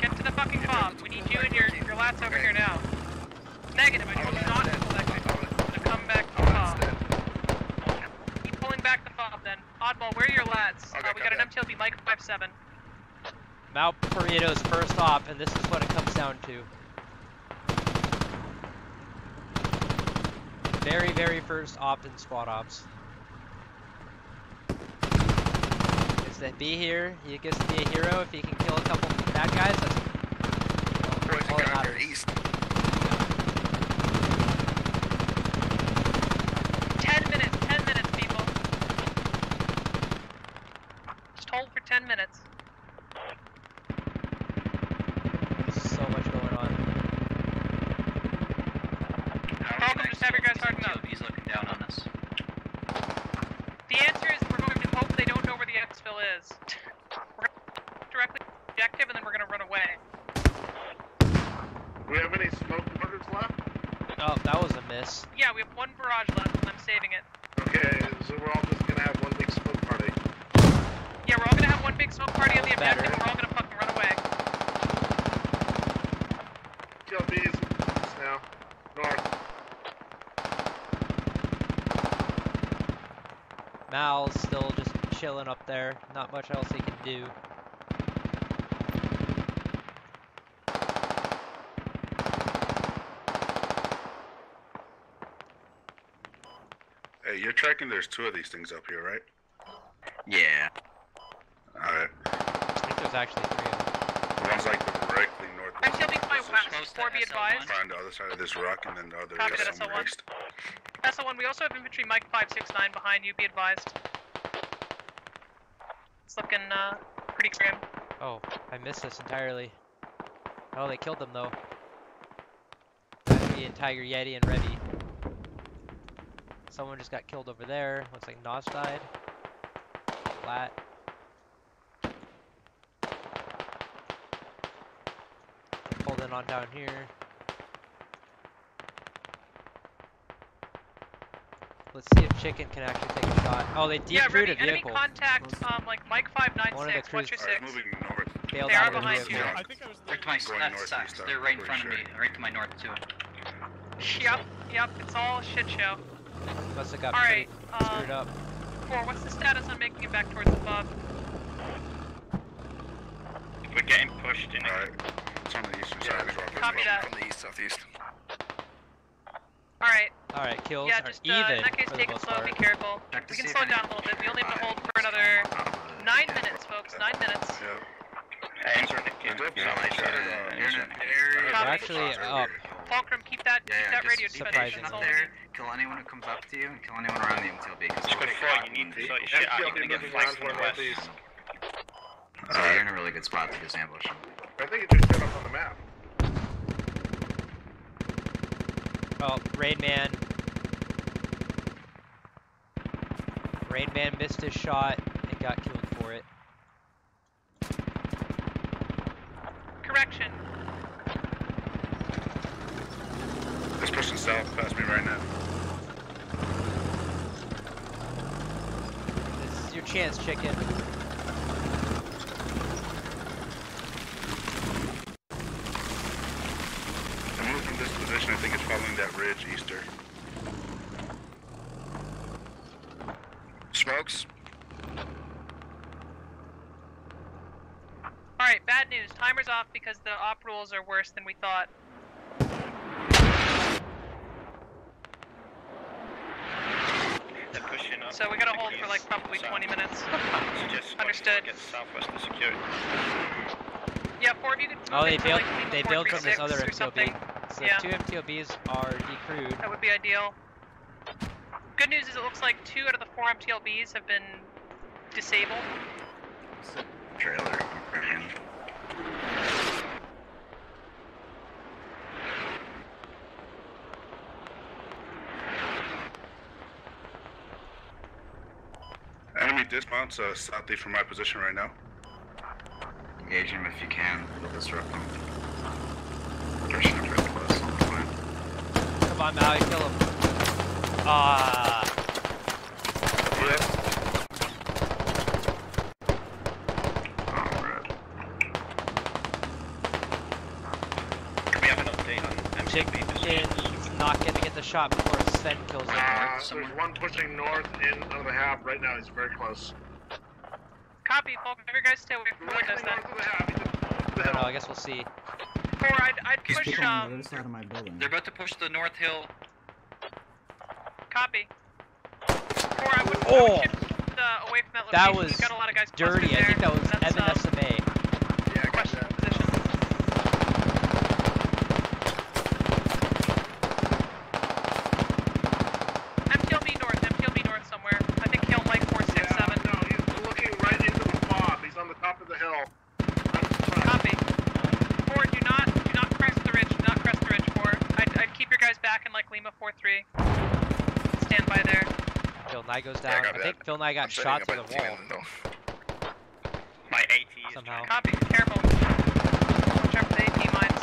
get to the fucking fob. We need you and your your lats over here now. Negative. I told you not to pull that guy. To come back to the fob. Keep pulling back the fob then. Oddball, where are your lats? uh, we got an MTLB Mike 57. Mount Burrito's first op, and this is what it comes down to. Very, very first op in squad ops. Is to be here. He gets to be a hero if he can kill a couple bad guys. That's that matters. east. Ten minutes. Ten minutes, people. Just hold for ten minutes. So much going on. Welcome. Just have your guys harden up. He's looking down on us. The answer is we're going to hope they don't know where the exfil is. We're going to directly to the objective and then we're going to run away. Do we have any smoke markers left? Oh, that was a miss. Yeah, we have one barrage left and I'm saving it. Okay, so we're all just gonna have one big smoke party. Yeah, we're all going to have one big smoke party on the Better. objective and we're all going to fucking run away. TLB's now. North. Mal's still just chilling up there. Not much else he can do. Hey, you're tracking there's two of these things up here, right? Yeah. Alright. I think there's actually three of them. One's like directly north. MTLB fly west. Four be advised. Find the other side of this rock and then the other Copy is that, somewhere SL1. east. SL1, we also have infantry Mike 569 behind you, be advised. Looking uh, pretty grim. Oh, I missed this entirely. Oh, they killed them though. Be Tiger Yeti and Revy. Someone just got killed over there. Looks like Nos died. Flat. In on down here. Let's see if Chicken can actually take a shot. Oh, they yeah, decrewed ready. a Enemy vehicle. contact, um, like Mike One of the 596, crews- what's your Alright, six? moving north. They are behind vehicle. you. I think I was They're to my Going left northeast, side. They're right in pretty front of me, right to my north too. Yep, yep, it's all a shit show. Must have got Alright, pretty screwed um, up. Four, what's the status on making it back towards the fob? We're getting pushed in. Alright. It's on the eastern side of this. Copy that. On the east, southeast. Alright, Alright, kills yeah, are just uh, even in that case, take it most slow, be careful. Check We can slow it down a little bit. We only have to hold for another out of the nine minutes, folks. Nine minutes. Yeah. Hey, You know, like, shot it, you're in mission. an area. They're Copy. actually up. Fulcrum, keep that, Yeah, keep yeah, that radio defense surprising. patient all up there. Kill anyone who comes up to you, and kill anyone around the MTLB. Because Just before you need to sort your shit out. You're gonna get flanked from the our west. So you're in a really good spot to just ambush. I think it just showed up on the map. Oh, Rain Man. Rain Man missed his shot and got killed for it. Correction. It's pushing south past me right now. This is your chance, chicken. I moved from this position. I think it's following that ridge easter. Smokes. Alright, bad news. Timer's off because the op rules are worse than we thought. Up. So we gotta hold for like probably south. 20 minutes. *laughs* Understood. Get southwest to secure. Yeah, four of you could Oh, they into, bailed. like, They four, bailed from this other or something. MTLB. So Yeah. two MTLBs are decrewed. That would be ideal. Good news is it looks like two out of the four MTLBs have been disabled. Trailer. Enemy dismounts uh, southeast from my position right now. Engage him if you can. It'll disrupt him. Operation up really close. I'm fine. Come on, Maui, kill him. Ah. We have an update on Chicken not gonna get the shot before Sven kills him. Uh, there's one pushing north in on the hab right now. He's very close. Copy, Falk. Have your guys stay away from windows then. I don't know, I guess we'll see. Or I'd, I'd He's push, um, the other side of my building. They're about to push the north hill. copy. Or I would, I Oh. would shift uh, away from that location. That was You've got a lot of guys dirty. I think that was That's, Evan um, SMA. Yeah, I got that. MTLB north, MTLB north somewhere. I think Hill Mike 467. No, he's looking right into the fob. He's on the top of the hill. Copy. Four, do not, do not crest the ridge. Do not crest the ridge. Four. I'd, I'd keep your guys back in like Lima 4-3. Stand by there. Phil Nye goes Yeah, I I think that. Phil Nye got I'm shot up to the wall in the- My AT somehow. Copy. Careful. Watch out for the AT mines.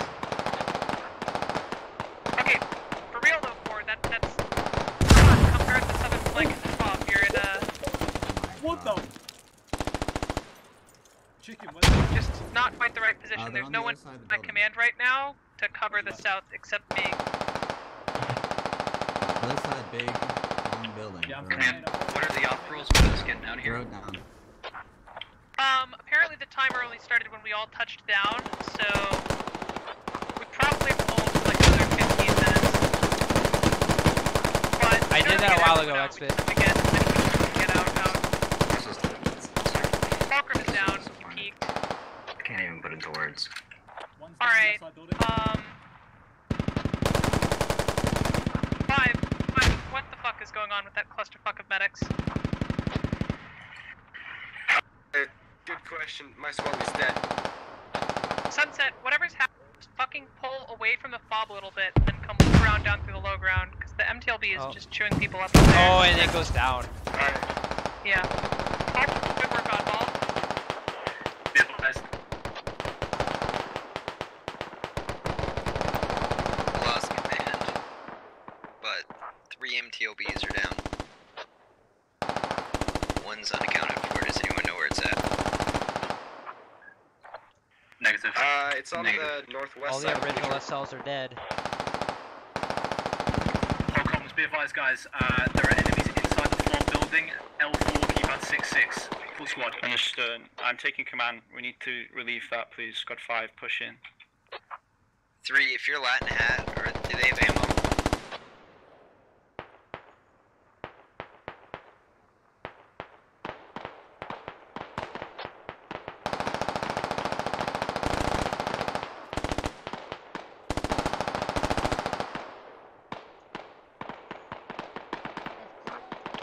Okay. For real though, Four. That that's come on. Come guard the seventh flank at the top. You're in uh What the? Chicken, what just not quite the right position. Uh, There's no the one other side of the at command right now to cover the south except me. Other side, big, long building. Yeah, I'm Road- Command, what are the op rules for us getting out of here? Road down. Um, apparently the timer only started when we all touched down, so we probably have to hold for like another 15 minutes. But I in order did to that a get while out, ago, we exfil. just have to get, get out, out. This is the- Fulcrum is down, he peaked. I can't even put into words. Alright, um... Five, five, what the fuck is going on with that clusterfuck of medics? Good question. My squad is dead. Sunset, whatever's happening, just fucking pull away from the fob a little bit, and then come loop around down through the low ground, because the MTLB is Oh. just chewing people up in there. Oh, and it goes down. Yeah. Oh, good work, Oddball. Be advised. Lost command, but three MTOBs are down. One's unaccounted for. Does anyone know where it's at? Negative. Uh, it's on Negative. the northwest All side. The of the original picture. SLs are dead. All comms, be advised, guys. Uh, there are enemies inside the floor building. L4, keypad 6-6. Full squad. Understood. I'm taking command. We need to relieve that, please. Squad 5, push in. Three, if you're Latin Hat, or do they have ammo?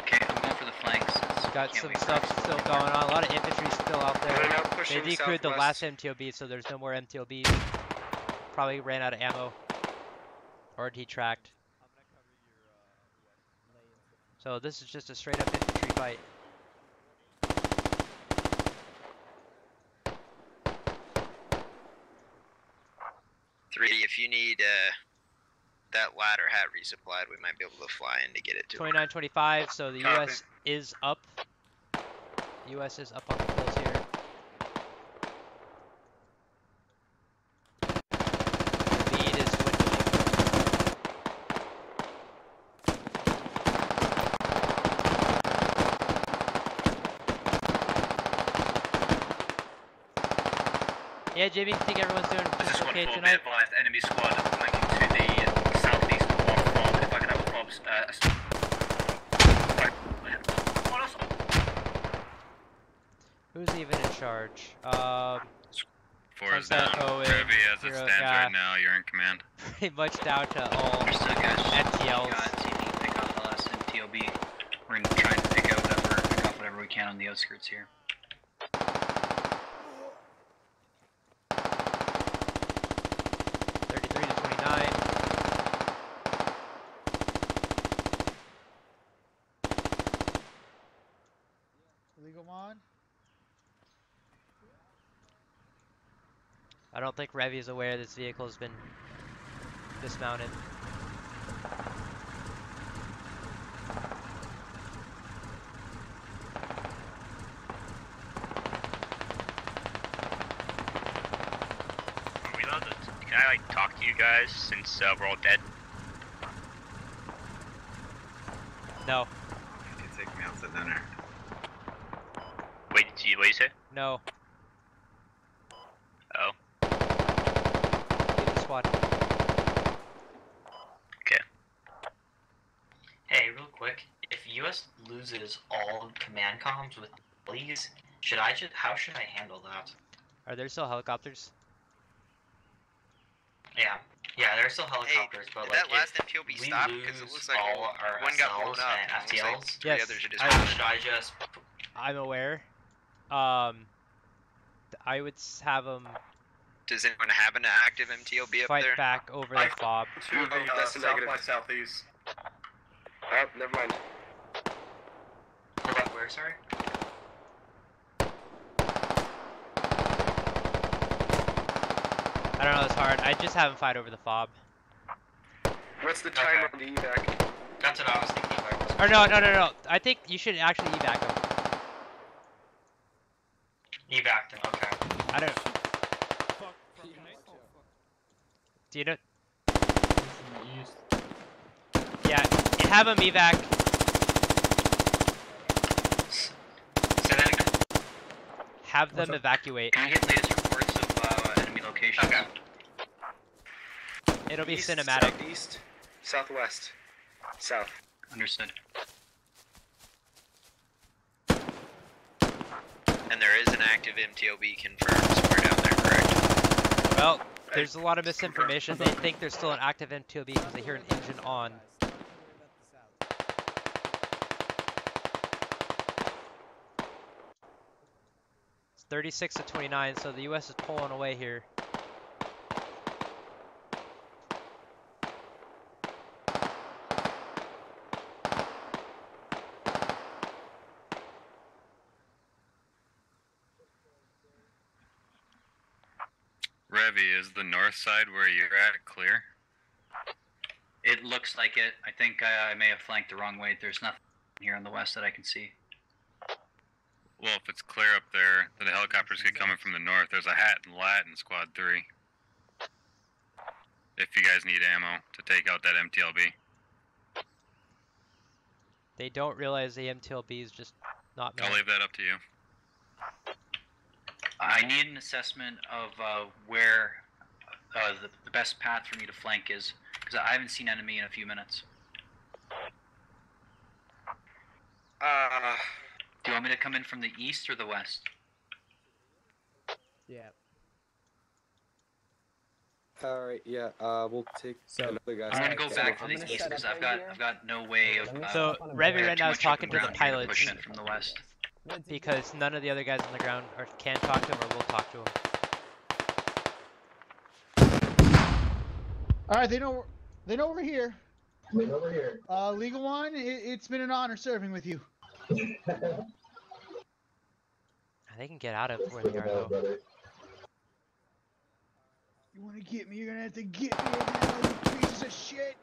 Okay, I'm going for the flanks. Got Can't some stuff us. still going on. A lot of infantry still out there. They pushing decrewed the last. MTOB, so there's no more MTOBs. Probably ran out of ammo. Or detracked. So this is just a straight up infantry fight. Three, if you need uh, that ladder hat resupplied, we might be able to fly in to get it to 'em. 2925, so the Copy. US is up. US is up on the hills here. Lead is dwindling. Yeah, Jimmy, I think everyone's doing This is squad okay 4, be tonight. Enemy squad flanking to the southeast of. If I can have the fobs. Uh, s- right. Oh, that's- Who's even in charge? Um, Four is down. Owen, Kirby, as it Zero- stands yeah. right now, you're in command. *laughs* pretty much down to all Understood, guys. Got see if you can pick out the last MTLB. We're gonna try and pick out whatever, pick off whatever we can on the outskirts here. Thirty-three to twenty-nine. Legal mod? I don't think Revy is aware this vehicle has been dismounted. Are we allowed to? Can I like talk to you guys since uh, we're all dead? No, You can take me out to dinner. Wait, did you, what did you say? no. Oh, Leave the squad. okay. Hey, real quick, if US loses all command comms with police, should I just how should I handle that? Are there still helicopters? Yeah, yeah, there's still helicopters, but Did like that last if MTOB we stop? lose Because it looks like all our one got blown SLs up. and and it looks like FTLs, Yes, others are just I- should I just I'm aware. Um, I would have them Does anyone have an active MTOB up fight there? back over the fob. To the uh, that's a negative. southwest southeast. Oh, never mind. Pull? Sorry. I don't know, it's hard. I just have them fight over the fob. What's the timer on the evac? That's what I was thinking. If Or no, no, no, no. I think you should actually evac them. evac them. Okay. I don't. Do you know? Yeah, have them evac. Say that again. Have them evacuate. Can I get latest reports of uh, enemy locations? Okay. It'll be East, cinematic. East, southwest, south. Understood. And there is an active MTOB confirmed somewhere down there, correct? Well, there's a lot of misinformation. They think there's still an active MTOB because they hear an engine on. 36 to 29, so the U.S. is pulling away here. Revy, is the north side where you're at clear? It looks like it. I think I, I may have flanked the wrong way. There's nothing here on the west that I can see. Well, if it's clear up there, then the helicopters get coming from the north. There's a hat and lat in Squad 3. If you guys need ammo to take out that MTLB. They don't realize the MTLB is just not I'll leave that up to you. I need an assessment of uh, where uh, the, the best path for me to flank is, because I haven't seen enemy in a few minutes. Uh, Do you want me to come in from the east or the west? Yeah. all right, yeah. Uh, we'll take another guy. I'm gonna go back to I'm the east because I've got here. I've got no way of. Uh, So, up Revy right now is talking to the pilots in from the west. because none of the other guys on the ground are, can talk to him or will talk to him. All right, they know they know we're here. over here. Uh, Legal One, it, it's been an honor serving with you. They can get out of where they are though. You want to get me? You're gonna have to get me now, you pieces of shit.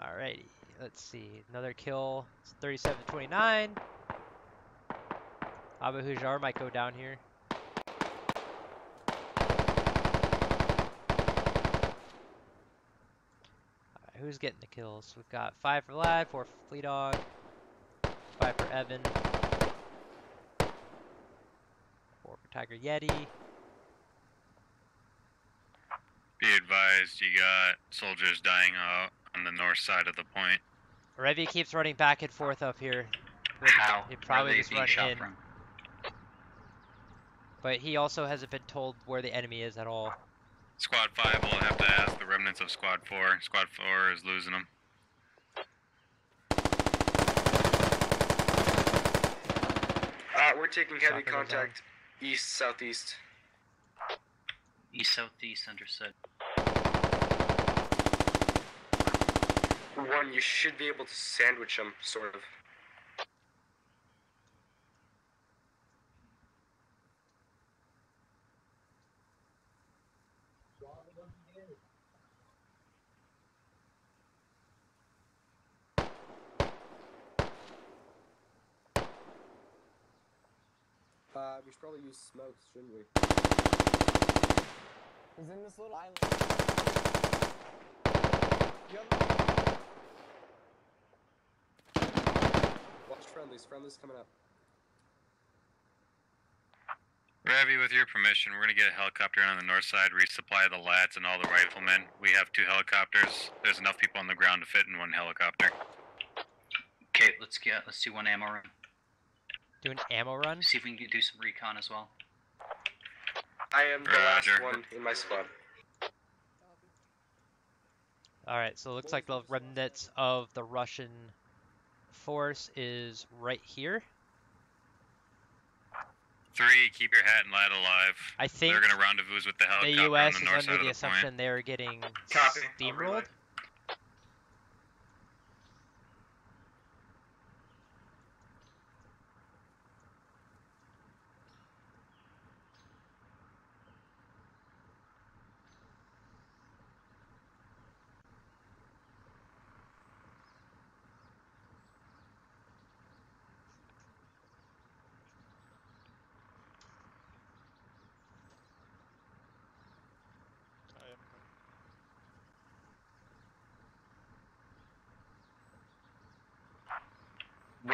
Alrighty, let's see. Another kill. It's 37 29. Abu Hujar might go down here. Who's getting the kills? We've got five for Lad, four for Flea Dog, five for Evan, four for Tiger Yeti. Be advised, you got soldiers dying out on the north side of the point. Revy keeps running back and forth up here. How? He Where probably they just being run in. from? But he also hasn't been told where the enemy is at all. Squad 5 will have to ask the remnants of Squad 4. Squad 4 is losing them. Uh, we're taking heavy Soccer contact east southeast. East southeast, understood. One, you should be able to sandwich them, sort of. Uh, we should probably use smokes, shouldn't we? He's in this little island. Watch friendlies. Friendlies coming up. Ravi, with your permission, we're gonna get a helicopter on the north side, resupply the lads and all the riflemen. We have two helicopters. There's enough people on the ground to fit in one helicopter. Okay, let's get let's do one ammo run. Do an ammo run. See if we can do some recon as well. I am the Roger. last one in my squad. All right, so it looks like the remnants of the Russian force is right here. Three, keep your hat and lad alive. I think they're gonna rendezvous with the The helicopter U.S. on is the north under the the assumption point. they're getting Copy. steamrolled.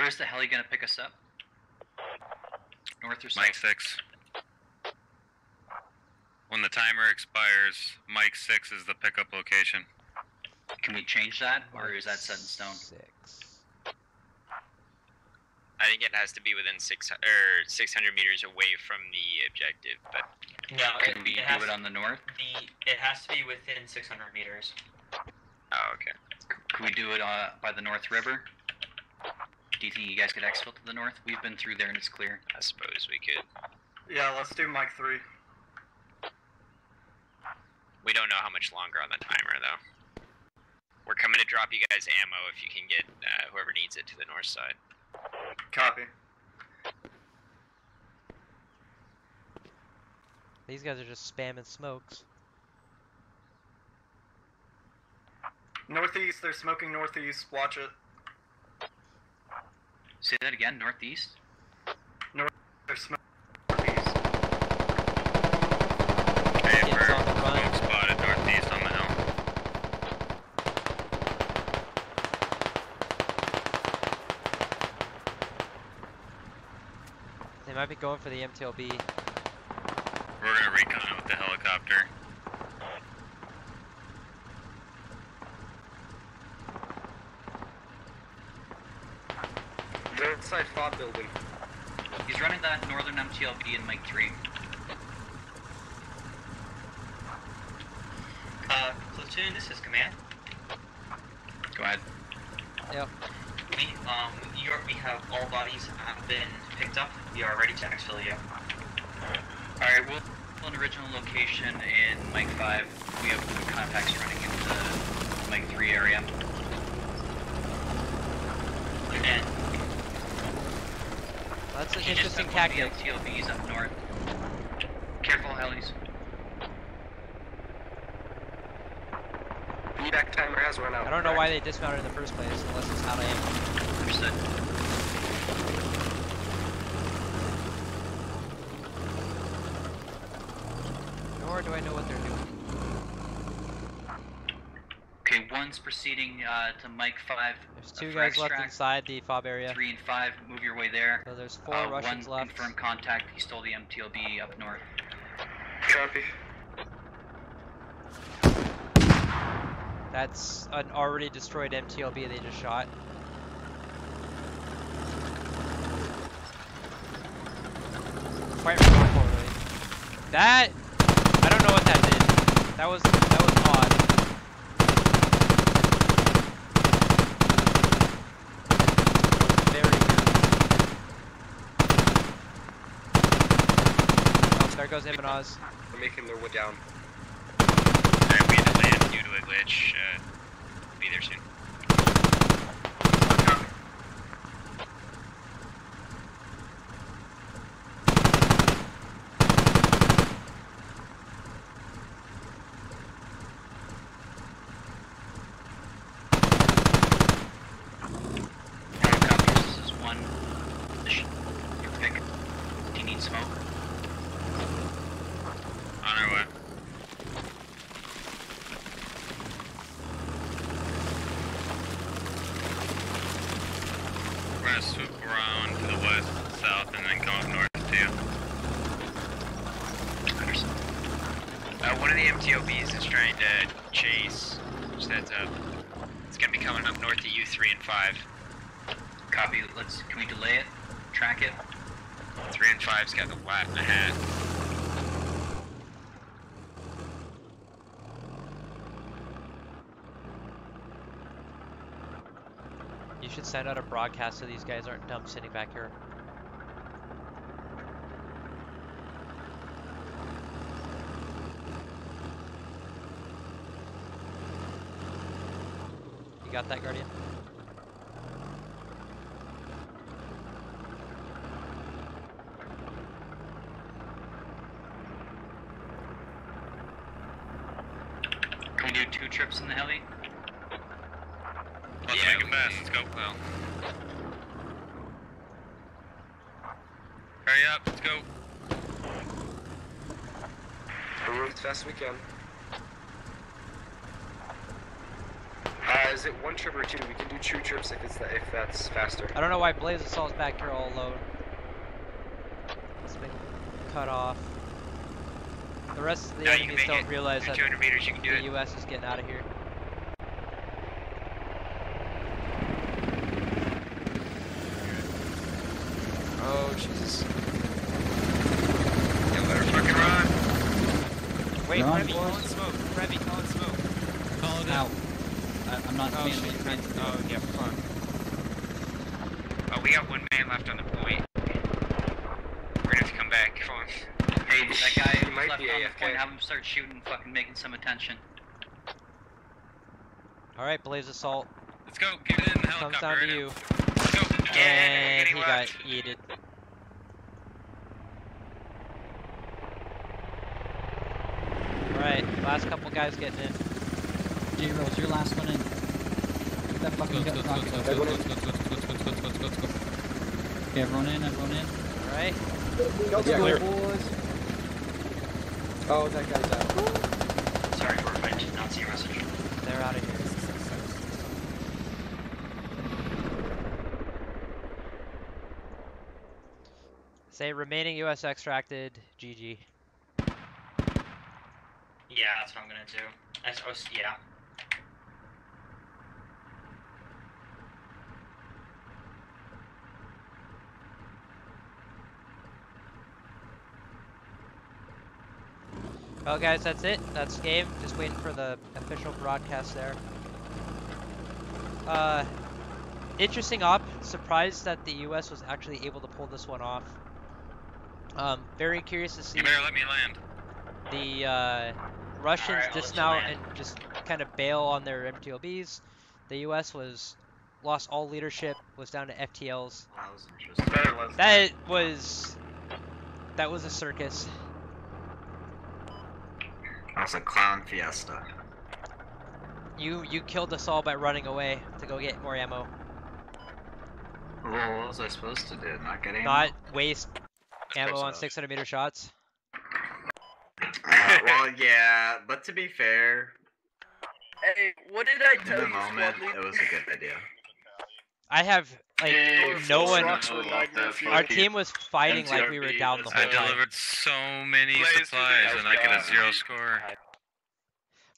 Where's the heli gonna pick us up? North or south? Mike six. When the timer expires, Mike six is the pickup location. Can we change that, or is that set in stone? Six. I think it has to be within six or 600 meters away from the objective. But No, Can it, we it do it on the north? the it has to be within 600 meters. oh, okay. Can we do it uh, by the North River? Do you think you guys could exfil to the north? We've been through there and it's clear. I suppose we could. Yeah, let's do Mike 3. We don't know how much longer on the timer though. We're coming to drop you guys ammo if you can get uh, whoever needs it to the north side. Copy. These guys are just spamming smokes. Northeast, they're smoking northeast. Watch it. Say that again, northeast? North, they're smoking. Paper, smoke northeast on the hill. They might be going for the MTLB. We're gonna recon it with the helicopter. They're inside fob building. He's running that northern MTLB in Mike 3. Uh, platoon, this is command. Go ahead. Yep. We um your we have all bodies have been picked up. We are ready to exfil you. Alright, we'll an original location in Mike 5. We have good contacts running into Mike 3 area. And That's an he just interesting tactic. of the MTLBs up north. Careful, helis. Evac timer has run out. I don't know why they dismounted in the first place, unless it's out of ammo. Understood. Nor do I know what they're doing. Okay, one's proceeding uh, to Mike 5. There's two guys left inside the fob area. 3 and 5, move your way there. So there's four uh, Russians one left. confirmed contact, he stole the MTLB up north. Copy. That's an already destroyed MTLB they just shot. Quite remarkably. That I don't know what that did. That was that was odd. Very weird. Oh, there goes Imanaz. They're making their way down. Alright, we had to land due to a glitch. Uh, be there soon. Helicopters, this is one. Mission. Your pick. Do you need smoke? One of the MTOBs is trying to chase. Just heads up. It's gonna be coming up north of U3 and 5. Copy. Let's. Can we delay it? Track it. 3 and 5's got the lat and a hat. You should send out a broadcast so these guys aren't dumb sitting back here. You got that, Guardian? Can we do two trips in the heli? Let's Yeah, make it fast. Let's go. Well, Hurry up. Let's go. We'll move as fast as we can. Uh, is it one trip or two? We can do two trips if it's if that's faster. I don't know why Blaze Assault's back here all alone. It's been cut off. The rest of the No, enemies don't it. realize that meters, you can do the it. US is getting out of here. Oh, Jesus. You better fucking run. Wait, Run, Remy, boys. call in smoke. Remy, call in smoke. Call it Ow. out. I, I'm not Oh, being shit. meant to do Oh, it. yeah, fuck. Oh, we got one man left on the point. We're gonna have to come back. Come on. Hey, that guy He who's might left be on the AFK. point, have him start shooting, fucking making some attention. Alright, Blaze Assault. Let's go. Get in the Comes down to right now. you. Let's go. And getting he got left. yeeted. Alright, last couple guys getting in. J Rose, your last one in. Get that fucking gut rocket. Okay, everyone in, everyone in. Alright, Let's Yeah, go, clear. boys. Oh, that guy's out. Sorry, for I did not see your message. they're out of here. Say remaining US extracted, GG. Yeah, that's what I'm gonna do. I oh, suppose, yeah. Well, guys, that's it. That's the game. Just waiting for the official broadcast there. Uh, interesting op. Surprised that the U.S. was actually able to pull this one off. Um, very curious to see You better let me land. the uh, Russians dismount land. and just kind of bail on their MTOBs. The U.S. was lost all leadership, was down to FTLs. That was interesting. That was that was a circus. That was a clown fiesta. You you killed us all by running away to go get more ammo. Well, what was I supposed to do? Not get ammo? Not waste ammo on 600 meter shots. Uh, well, *laughs* yeah, but to be fair, Hey, what did I do? in the you, moment, Squad it was a good idea. I have like Hey, no one. rocks were Magna Fury. Our team was fighting like we were down the let's I delivered so many Blaze, supplies and I get a zero score.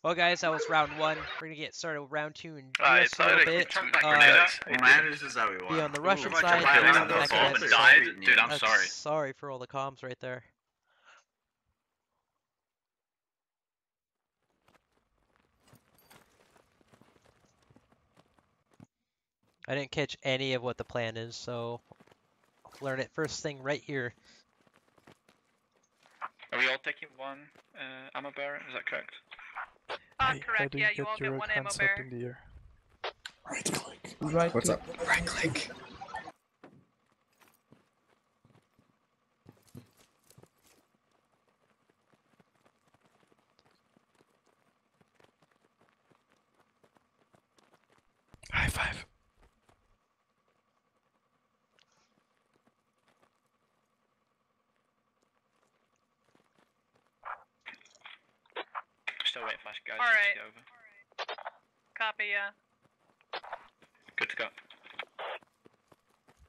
Well, guys, that was round one. We're gonna get started with round two in I just a thought little I bit. could Uh, grenades. Well, matters is that we won. be on the Russian Ooh, side. Japan be is on on the the Mexican Soviet side. Union. Dude, I'm sorry. Sorry for all the comms right there. I didn't catch any of what the plan is, so learn it first thing right here. Are we all taking one uh, ammo bearer? Is that correct? Ah, correct. Yeah, you all get one ammo bearer. the air. Right click. Right What's click. up? Right click. High five. Still waiting for guys All right. to get over. Copy, yeah. Good to go.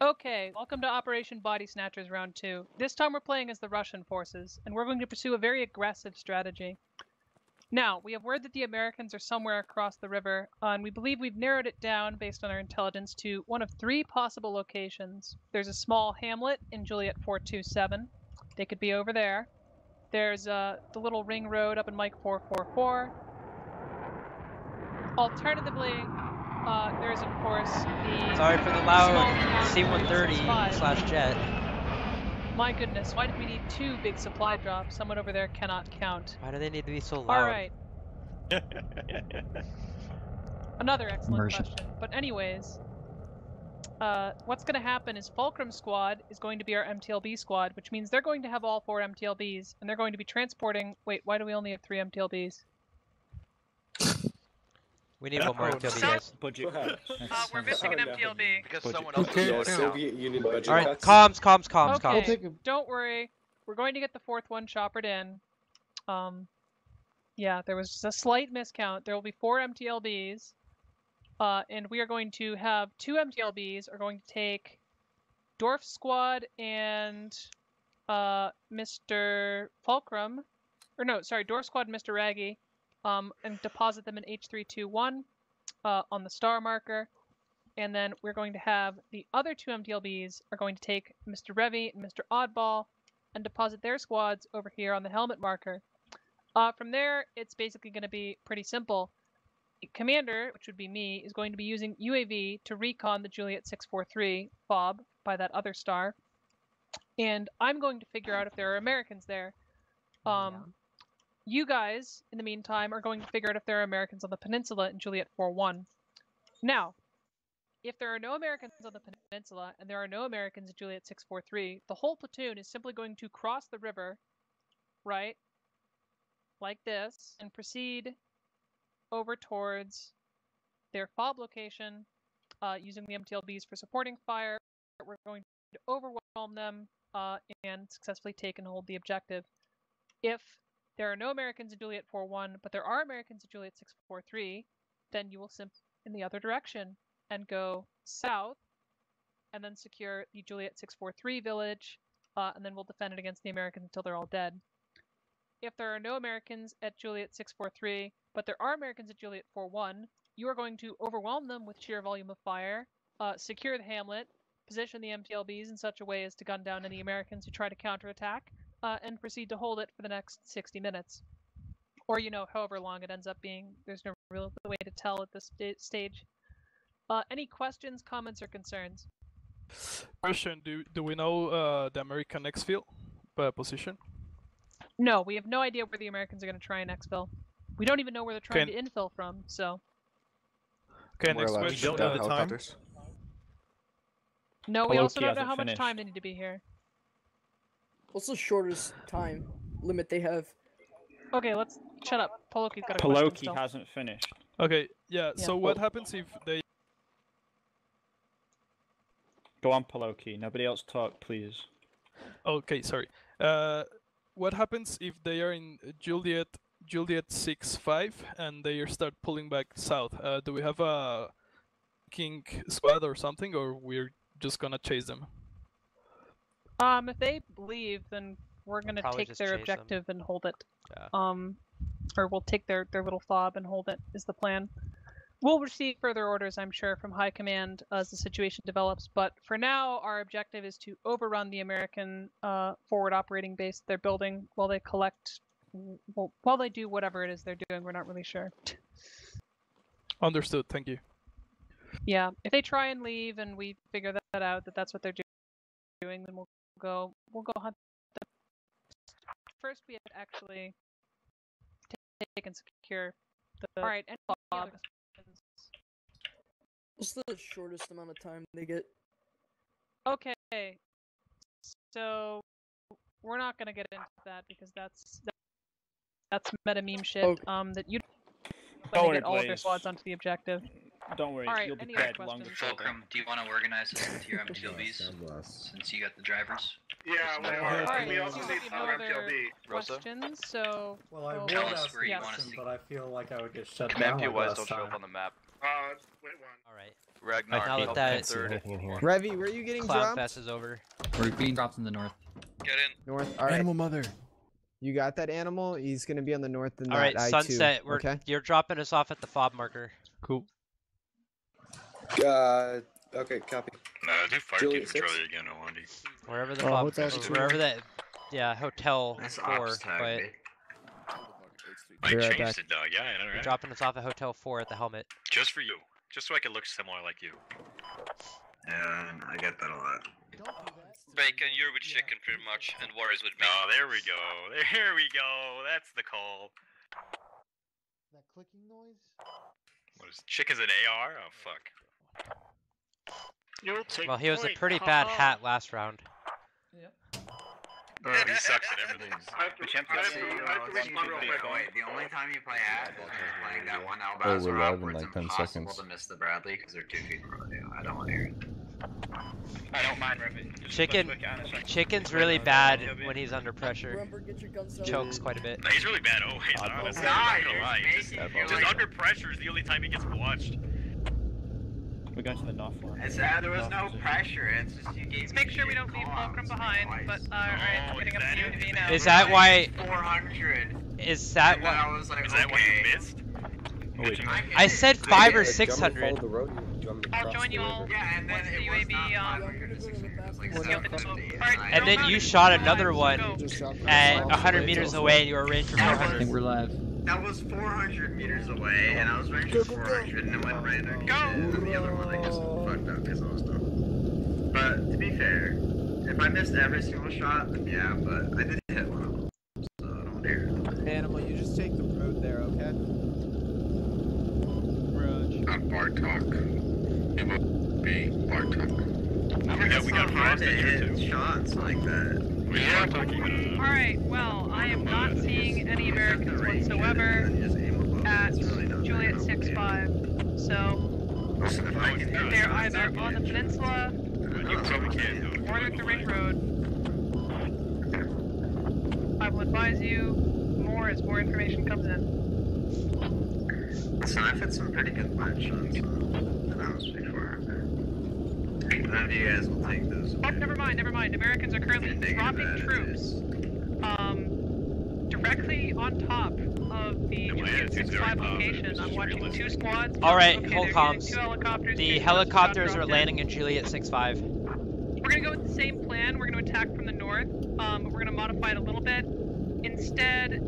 Okay, welcome to Operation Body Snatchers Round 2. This time we're playing as the Russian forces, and we're going to pursue a very aggressive strategy. Now, we have word that the Americans are somewhere across the river, and we believe we've narrowed it down based on our intelligence to one of three possible locations. There's a small hamlet in Juliet 427. They could be over there. There's uh, the little ring road up in Mike 444. Alternatively, uh, there's of course the Sorry for the loud C-130 slash jet. My goodness, why did we need two big supply drops? Someone over there cannot count. Why do they need to be so loud? All right. *laughs* Another excellent Immersion. question. But anyways, uh, what's going to happen is Fulcrum Squad is going to be our MTLB squad, which means they're going to have all four MTLBs, and they're going to be transporting. Wait, why do we only have three MTLBs? We need one more MTLB, guys. Budget. Uh, we're missing an MTLB. Because Budget. someone Who else cares? is Soviet Union budget All right, cuts. comms, comms, comms, okay, comms. don't worry. We're going to get the fourth one choppered in. Um, yeah, there was just a slight miscount. There will be four MTLBs, uh, and we are going to have two MTLBs are going to take Dorf Squad and uh, Mr. Fulcrum, or no, sorry, Dorf Squad Mr. Raggy, um, and deposit them in H321 uh, on the star marker. And then we're going to have the other two MTLBs are going to take Mr. Revy and Mr. Oddball and deposit their squads over here on the helmet marker. Uh, from there, it's basically going to be pretty simple. Commander, which would be me, is going to be using UAV to recon the Juliet 643 fob by that other star. And I'm going to figure out if there are Americans there. Um, You guys, in the meantime, are going to figure out if there are Americans on the peninsula in Juliet 4-1. Now, if there are no Americans on the peninsula and there are no Americans in Juliet 643, the whole platoon is simply going to cross the river, right, like this, and proceed over towards their fob location uh, using the MTLBs for supporting fire. We're going to overwhelm them uh, and successfully take and hold the objective. If there are no Americans in Juliet 4-1, but there are Americans in Juliet 643, then you will simp in the other direction and go south and then secure the Juliet 643 village, uh, and then we'll defend it against the Americans until they're all dead. If there are no Americans at Juliet 643, but there are Americans at Juliet 41, you are going to overwhelm them with sheer volume of fire, uh, secure the hamlet, position the MTLBs in such a way as to gun down any Americans who try to counterattack, uh, and proceed to hold it for the next 60 minutes. Or, you know, however long it ends up being. There's no real way to tell at this sta- stage. Uh, any questions, comments, or concerns? Question: Do do we know uh, the American exfil uh, position? No, we have no idea where the Americans are going to try and exfil. We don't even know where they're trying Can- to infill from, so. Okay, We're next allowed to question. shoot down helicopters. No, we also don't know hasn't how much time they need to be here. What's the shortest time limit they have? Okay, let's shut up. Poloki's got a question Poloki still. hasn't finished. Okay, yeah. Yeah. So what happens if they? Go on, Poloki. Nobody else talk, please. Okay, sorry. Uh, what happens if they are in Juliet Juliet six five and they start pulling back south? Uh, do we have a king squad or something, or we're just gonna chase them? Um, if they leave, then we're gonna Probably take their chase 'em. objective and hold it. Yeah. Um, or we'll take their their little fob and hold it. Is the plan. We'll receive further orders, I'm sure, from high command as the situation develops. But for now, our objective is to overrun the American uh, forward operating base they're building while they collect, well, while they do whatever it is they're doing. We're not really sure. Understood. Thank you. Yeah, if they try and leave and we figure that out that that's what they're do- doing, then we'll go we'll go hunt them. First, we have to actually take and secure the. All right, and. What's the shortest amount of time they get? Okay, so we're not gonna get into that because that's that's meta meme shit. Okay. Um, that you Don't worry, get all of their squads onto the objective. Don't worry, All right, you'll be any other dead long questions? before. Fulcrum, do you want to organize it with your *laughs* MTLBs since you got the drivers? Yeah, we are. Alright, we also need if you have our no MTLB. other questions, so Well, I we'll- would Tell ask where a you wanna question, see. but I feel like I would get shut Command down like POIs last don't show up on the map. Uh, wait one. All right. Ragnar, now that that in third. Revy, where are you getting Clown dropped? Fest is over. We're being dropped in the north. Get in. North. All right. Animal mother. You got that animal? He's gonna be on the north and All right, that I2. sunset. We're Okay. you're dropping us off at the fob marker. Cool. Uh, okay, copy. No, do fire Juliet team control again, I wonder. Wherever the Oh, fob, hotel wherever that, yeah, hotel That's four. ops tag, but mate. I Be right changed back. it, dog. Yeah, I know, you're right? dropping us off at hotel four at the helmet. Just for you. Just so I can look similar like you. Yeah, I get that a lot. Bacon, you're with chicken pretty much, and War is with me. Oh, there we go. There we go. That's the call. That clicking noise? What is chicken's an AR? Oh fuck. You'll take Well, he was a pretty bad hat last round. Bro, he sucks at everything. *laughs* Real quick. Wait, the only time you play at is playing that one Oh, Albazar we're route live in where it's like 10 impossible seconds. to miss the Bradley because they're two feet in front of you. I don't want to hear it. I don't mind Revit. Chicken, let's look at it a second. chicken's really bad no, no, when he's under pressure. Remember, get your guns out. Chokes quite a bit. No, he's really bad always, honestly. Nah, I'm not gonna lie. He's just, just under pressure is the only time he gets watched. We got to the north one. It's, uh, there was no pressure. It's just you gave Let's make sure we don't leave Fulcrum behind, but uh, alright, I'm getting up to UAV now. Is that why? 400. Is that And I why? was like, Is that why you missed? Oh, wait. I said five or do you six want me to hundred. follow the road, or do you want me to I'll join you all? Yeah, and then once the UAV um, 500 to 600. It was like Let's go. 750. Alright, I- And then you shot another one Go. Just shot at myself. 100 meters away, and you were range for 400. I think we're live. That was 400 meters away, and I was range for 400, and it went right under Go. And then the other one I just fucked up because I was dumb. But to be fair, if I missed every single shot, then yeah, but I did hit one of them, so I don't dare. Animal, you just take the road there, okay? I'm Bartok. It will be Bartok. Yeah, Yeah, we got hard frost to in here hit too. shots like that. We are talking. Alright, well, I am not seeing any Americans whatsoever at Juliet 6-5. So, Listen, if I can do it, they're either on the peninsula You probably can't do it. or at the ring road. I will advise you more as more information comes in. So I've had some pretty good line shots, and that was before. None of you guys will take those. Oh, never mind, never mind. Americans are currently dropping troops um, directly on top of the Juliet 6-5 location. I'm watching two squads. All right, Okay, hold they're comms. Two helicopters. The Two helicopters are landing in Juliet 6-5. We're gonna go with the same plan. We're gonna attack from the north, um, but we're gonna modify it a little bit. Instead,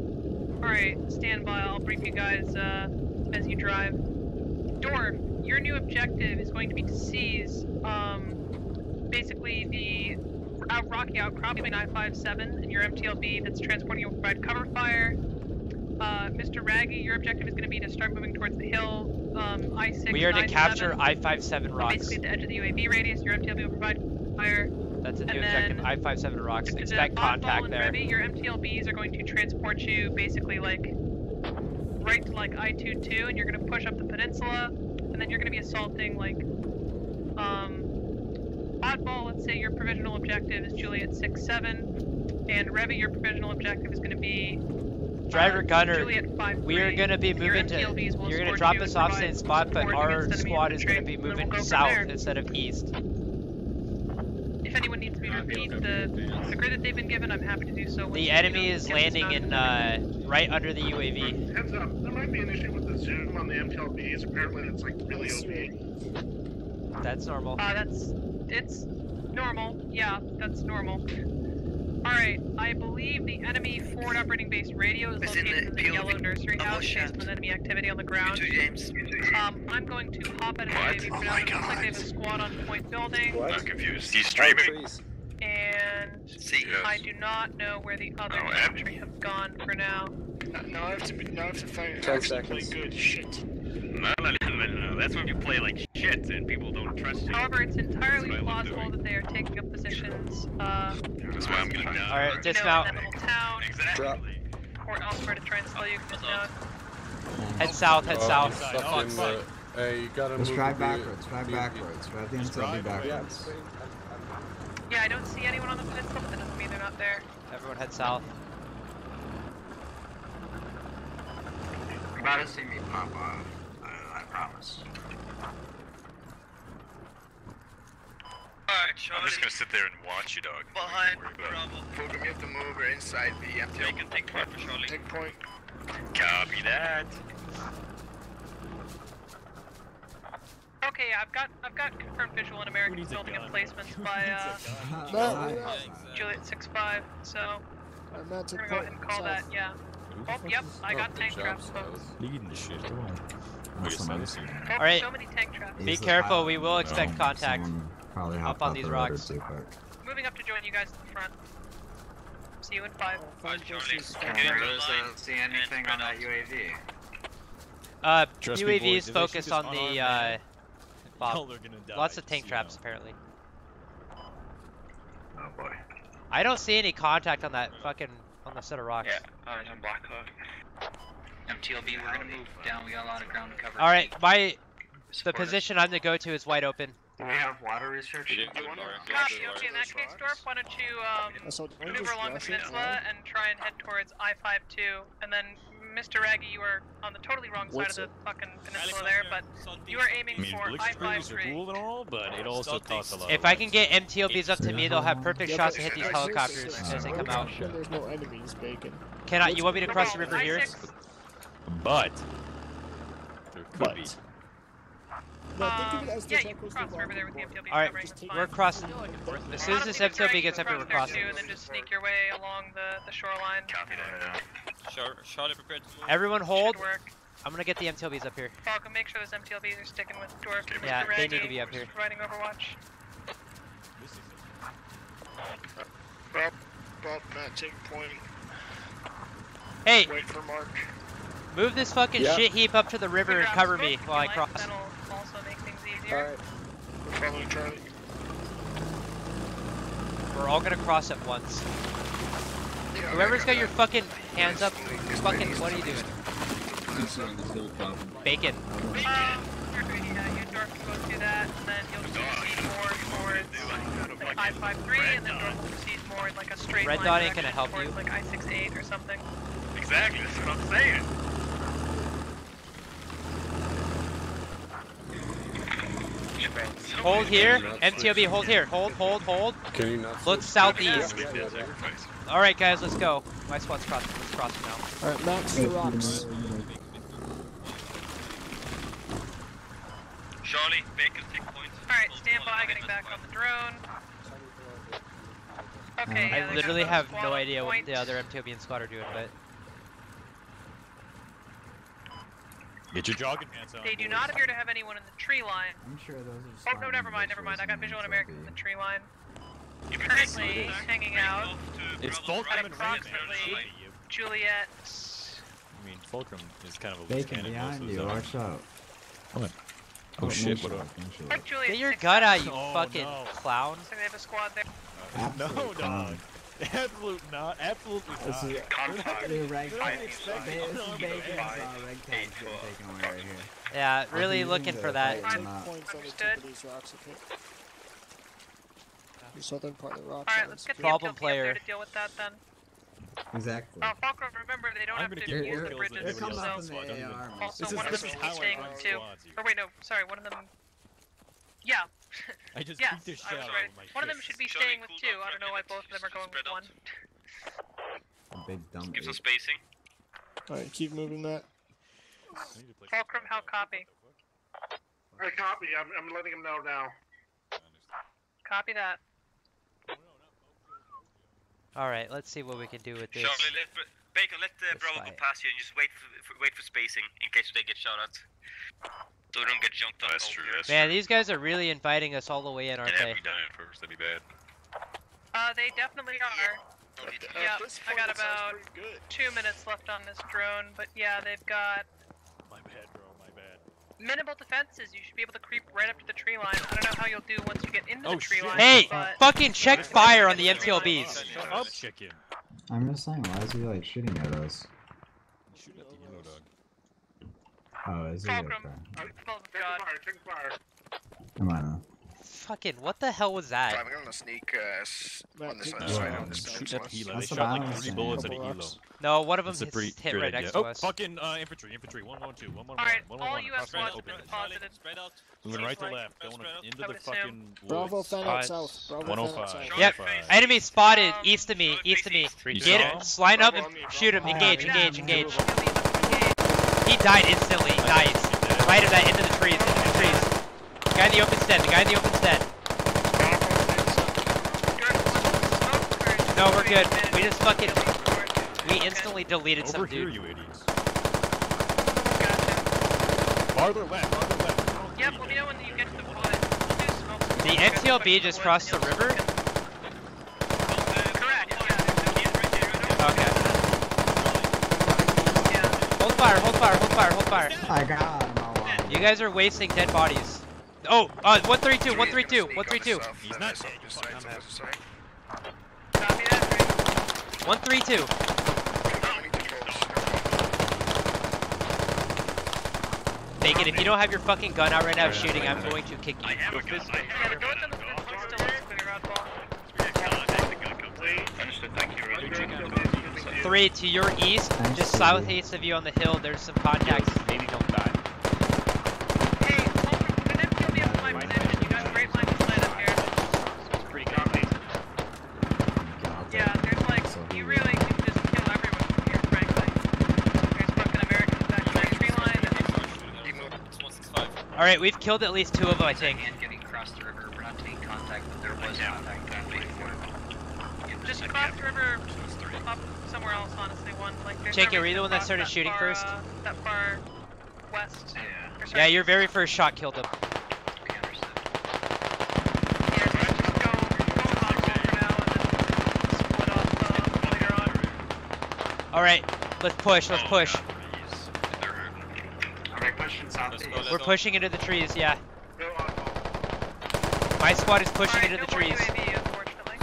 all right, stand by. I'll brief you guys uh, as you drive. Dorf, your new objective is going to be to seize, um, basically the out rocky outcrop between I-57 and your MTLB that's transporting you will provide cover fire. Uh, Mr. Raggy, your objective is going to be to start moving towards the hill. Um, I-6. We are to capture I-7. I-57 rocks. Basically, at the edge of the UAV radius, your MTLB will provide fire. That's a new objective. then I-57 rocks. Expect contact there. Revy, your MTLBs are going to transport you basically like right to like I-22, and you're going to push up the peninsula, and then you're going to be assaulting like um oddball. Let's say your provisional objective is Juliet 6-7, and Revy, your provisional objective is going to be Driver uh, gunner, Juliet 5 we are going to be moving to. You're going to drop us off provide same spot, but our squad is going to be moving we'll south instead of east. If anyone needs me to repeat the, the grid that they've been given, I'm happy to do so. The enemy is landing in uh, right under the UAV. Heads up, there might be an issue with the zoom on the MTLBs. Apparently, it's like really OP. That's normal. Uh, that's it's normal. Yeah, that's normal. All right, I believe the enemy forward operating base radio is It's in located the in the field yellow nursery house Oshant. based on enemy activity on the ground. You too, James. Um, I'm going to hop out of the What? UAV Oh for now. It looks like they have a squad on point building, I'm confused. He's streaming. Trees. And See, I do not know where the other Oh, infantry have gone for now. Now I have to be, now I have to find Ten actually play good shit. No, no, no, no, no. That's when you play like shit and people don't trust you. However, it's entirely That's what I love plausible that they are taking up positions, uh, That's why I'm gonna die. All right, you know, dismount. in that little town Drop. or elsewhere to try and slow you because no. Head south. Head Oh, south. fucking, uh, hey, you gotta Let's move drive backwards. Drive backwards. Drive the MTLB backwards. Yeah, I don't see anyone on the peninsula, but that doesn't mean they're not there. Everyone head south. You're about to see me pop off. I, I promise. Alright, I'm just gonna sit there and watch you, dog. Behind Bravo. Fulcrum, you have to move. We're inside the empty. Take, take point for Charlie. Take point. Copy that. Okay, I've got I've got confirmed visual in American building emplacements by uh, Matt, wait up. Juliet 6-5. So Alright, Matt, we're gonna go ahead and call South. that. Yeah. Oh, yep. I got tank traps, folks. Leading the shit. That's the nice. Oh, Alright. So many tank traps. Be careful, we will expect no, contact. Probably Up on these the road or rocks. Moving up to join you guys at the front. See you in five. I don't see anything on that UAV. Uh, Trust me, UAVs boys, focus on the uh, man, Bob. hell, they're gonna die, Lots of tank traps know. apparently. Oh boy. I don't see any contact on that fucking on the set of rocks. Yeah, uh, on Blackhawk. MTLB, we're gonna move down. We got a lot of ground to cover. All right, my the Support us. position I'm gonna go to is wide open. Do we have water research? Copy. Okay, in that case, Dorf, why don't you um, That's maneuver along the rush peninsula and try and head towards I-52, and then Mr. Raggy, you are on the totally wrong What's side of the fucking peninsula there, but you are aiming I mean, for blitzkriegers are I-53. cool and all, but it also costs a lot. If I can get MTLBs up to me, they'll have perfect Yeah, shots to hit these helicopters I- as they come out. When there's no enemies, bacon. Can I? You want me to cross the river here? But there could But. be. No, think of Um, it as the yeah, you can cross the the there with the MTLB All right, we're fine. crossing. As soon as this Honestly, MTLB gets up here, we're Raggy, you can cross crossing. too, and then just sneak your way along the, the shoreline. Copy that. Char Charlie prepared to move. Everyone hold. I'm gonna get the MTLBs up here. Falcon, make sure those MTLBs are sticking with Dorf. and Yeah, Mr. they need to be up here. Providing Overwatch. Bob, Bob, Matt, take point. Hey, Wait for Mark. move this fucking Yeah. shit heap up to the river and cover me while I cross. That'll also make. Alright. We're following Charlie. We're all gonna cross at once. Yeah, Whoever's I got your fucking hands up, fucking, what are you doing? Bacon. Um, you're good, yeah, you Dorf can both do that, and then you'll just proceed more towards like I-53, and then Dorf will proceed more in like a straight Red line dot ain't gonna help towards you. like I-68 or something. Exactly, that's what I'm saying. Hold here. MTLB, hold here. Hold, hold, hold. Can you not? Look southeast. All right, guys, let's go. My squad's crossing. Let's cross now. Alright, max the rocks. Charlie, Bacon, take point. Alright, stand by, getting back on the drone. Okay, yeah, I they literally have no idea what the other MTLB and squad are doing, but Get your jogging pants on. They do boys. not appear to have anyone in the tree line. I'm sure those are. Oh, no, never mind, never mind. I got visual on American in the tree line. Currently hanging out It's Fulcrum at and Ray, man. approximately Should be you. Juliet. I mean, Fulcrum is kind of a loose Bacon cannon most behind the you. Watch out. Oh, what? Oh, Oh shit! What shot, up? no shot. Like Juliet get your six gun out, you Oh, fucking no. clown. So they have a squad there. *laughs* No, dog. Clown. Absolute not. Absolutely This not. is Contact. Dude, rag They're tag. not This is it. bacon. It's rag tag's getting taken away right here. Yeah, really looking for that. fight Take map. points on the tip Understood. of these rocks, okay? The southern part of the rocks. Alright, let's get the Problem player. to deal with that then. Exactly. Uh, Falkner, remember, they don't I'm have gonna use the bridges, They're so... up else in in the squad. Don't the even- AR. Also, This is- of them is should be staying run with two. squads, you. Or wait, no, sorry, one of them... Yeah. I just yes, beat the I shit was out right. of my One of them should be Charlie, staying with two. I don't know why both of them are going with Spread out. one. A big dumb Give some spacing. Alright, keep moving that. Fulcrum, how copy? I copy. I'm, I'm letting him know now. Copy that. All right, let's see what we can do with this. Charlie, let Bacon, let uh, Bravo go past you and just wait for, for wait for spacing in case they get shot at. So we don't get junked up. That's true. That's Man, true. these guys are really inviting us all the way in, aren't Yeah, they? we done it first. That'd be bad. Uh, they definitely are. At Yeah, this I point, got about two minutes left on this drone, but yeah, they've got My bad, bro. My bad. minimal defenses. You should be able to creep right up to the tree line. I don't know how you'll do once you get into Oh, the tree shit. line. Hey, but fucking check fire on the MTLBs. Shut up, chicken. I'm just saying, why is he like shooting at us? Shoot at the yellow dog. Oh, is he? Okay. Fulcrum, oh god. fire. Taking fire. Come on. Fucking, what the hell was that? I'm gonna sneak uh, on this Uh, other side of this shoot fence at once. Hilo. They That's shot like three bullets at Hilo. No, one of them hit, pretty hit good right idea. next to oh, us. fucking uh, infantry, infantry, one one two, one one one, Alright, one one all one. US Cross ones open. been out. Moving right to left, going into the fucking Bravo woods. fan Uh, south. Bravo fan out 105. south. Yep. Enemy spotted east of me, east of me. Get it, line up and Bravo on me, shoot him. Engage, engage, engage. He died instantly. Nice. Right of that into the trees, into the trees. Guy in the open stead. The guy in the open stead. No, we're good. We just fucking. We instantly deleted some Over here, you idiots. Farther left, farther left. Yep, let me know when you get to the woods. We'll do smoke. The MTLB just crossed the river. Correct, yeah. Okay. Hold fire, hold fire, hold fire, hold fire. I got him. You guys are wasting dead bodies. Oh, uh, 132, 132, 132. He's not dead, this you side, fucking south. Copy that. 132. Take it. If you don't have your fucking gun out right now shooting, I'm going to kick you. Yeah, the doors on the fence one still looks pretty rad ball. Understood, thank you. Three to your east, Thanks, just Stevie. southeast of you on the hill. There's some contacts. Maybe don't die. Hey, hold an MTLB up my position. You got great line of sight up here. It's pretty copy. Yeah, there's like, So you really can just kill everyone from here, frankly. There's fucking Americans back in the tree line. It's 165. All right, we've killed at least two of them, I think. And getting across the river, we're not taking contact, but there was contact before. Just cross the river up somewhere else, honestly. One, like, there's Jake, no were you the one that started cross shooting far, first? Uh, that far west. Yeah. Or Yeah, your very first shot killed him. Okay, understood. Yeah, so just go, go hospital for now and then split off uh, later on. All right, let's push. Let's push. Alright, pushing southeast. We're pushing into the trees. Yeah, Go on, Paul. my squad is pushing Alright, into the no more trees. UAV, unfortunately.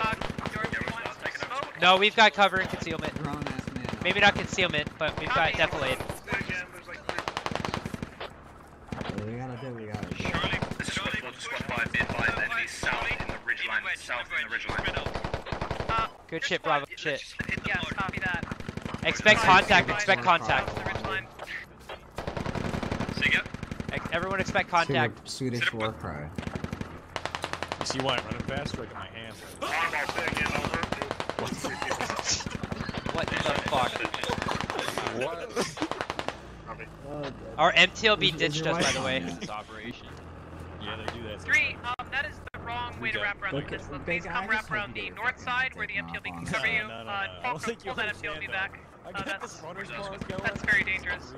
Uh, George, you want some smoke? No, we've got cover and concealment. Drone ass man. Maybe not concealment, but we've got defilade. Say again, there's like three. What we gotta do, we gotta do. This is Swift Blood Squad 5, be advised the enemy's south in the ridge line, south in the ridge line. Uh, Good shit, squad- Bravo. Shit. Yes, copy that. Expect contact. Expect contact. Across the ridge line. Say again? Ex- Everyone expect contact. Swedish, Swedish war cry. You see why I'm running fast? Look at my hands. *gasps* Fireball, say again. What the fuck? What? Copy. God. Our MTLB Is- is ditched us, by the way. that? This operation. Yeah, they do that. Three, um, that is the wrong way to wrap around the at- peninsula. Please come wrap around the north side where the MTLB can cover you. no, no, Uh, no. I pull, don't think you pull that MTLB back. Uh, that's this runner's bars going. that's very dangerous.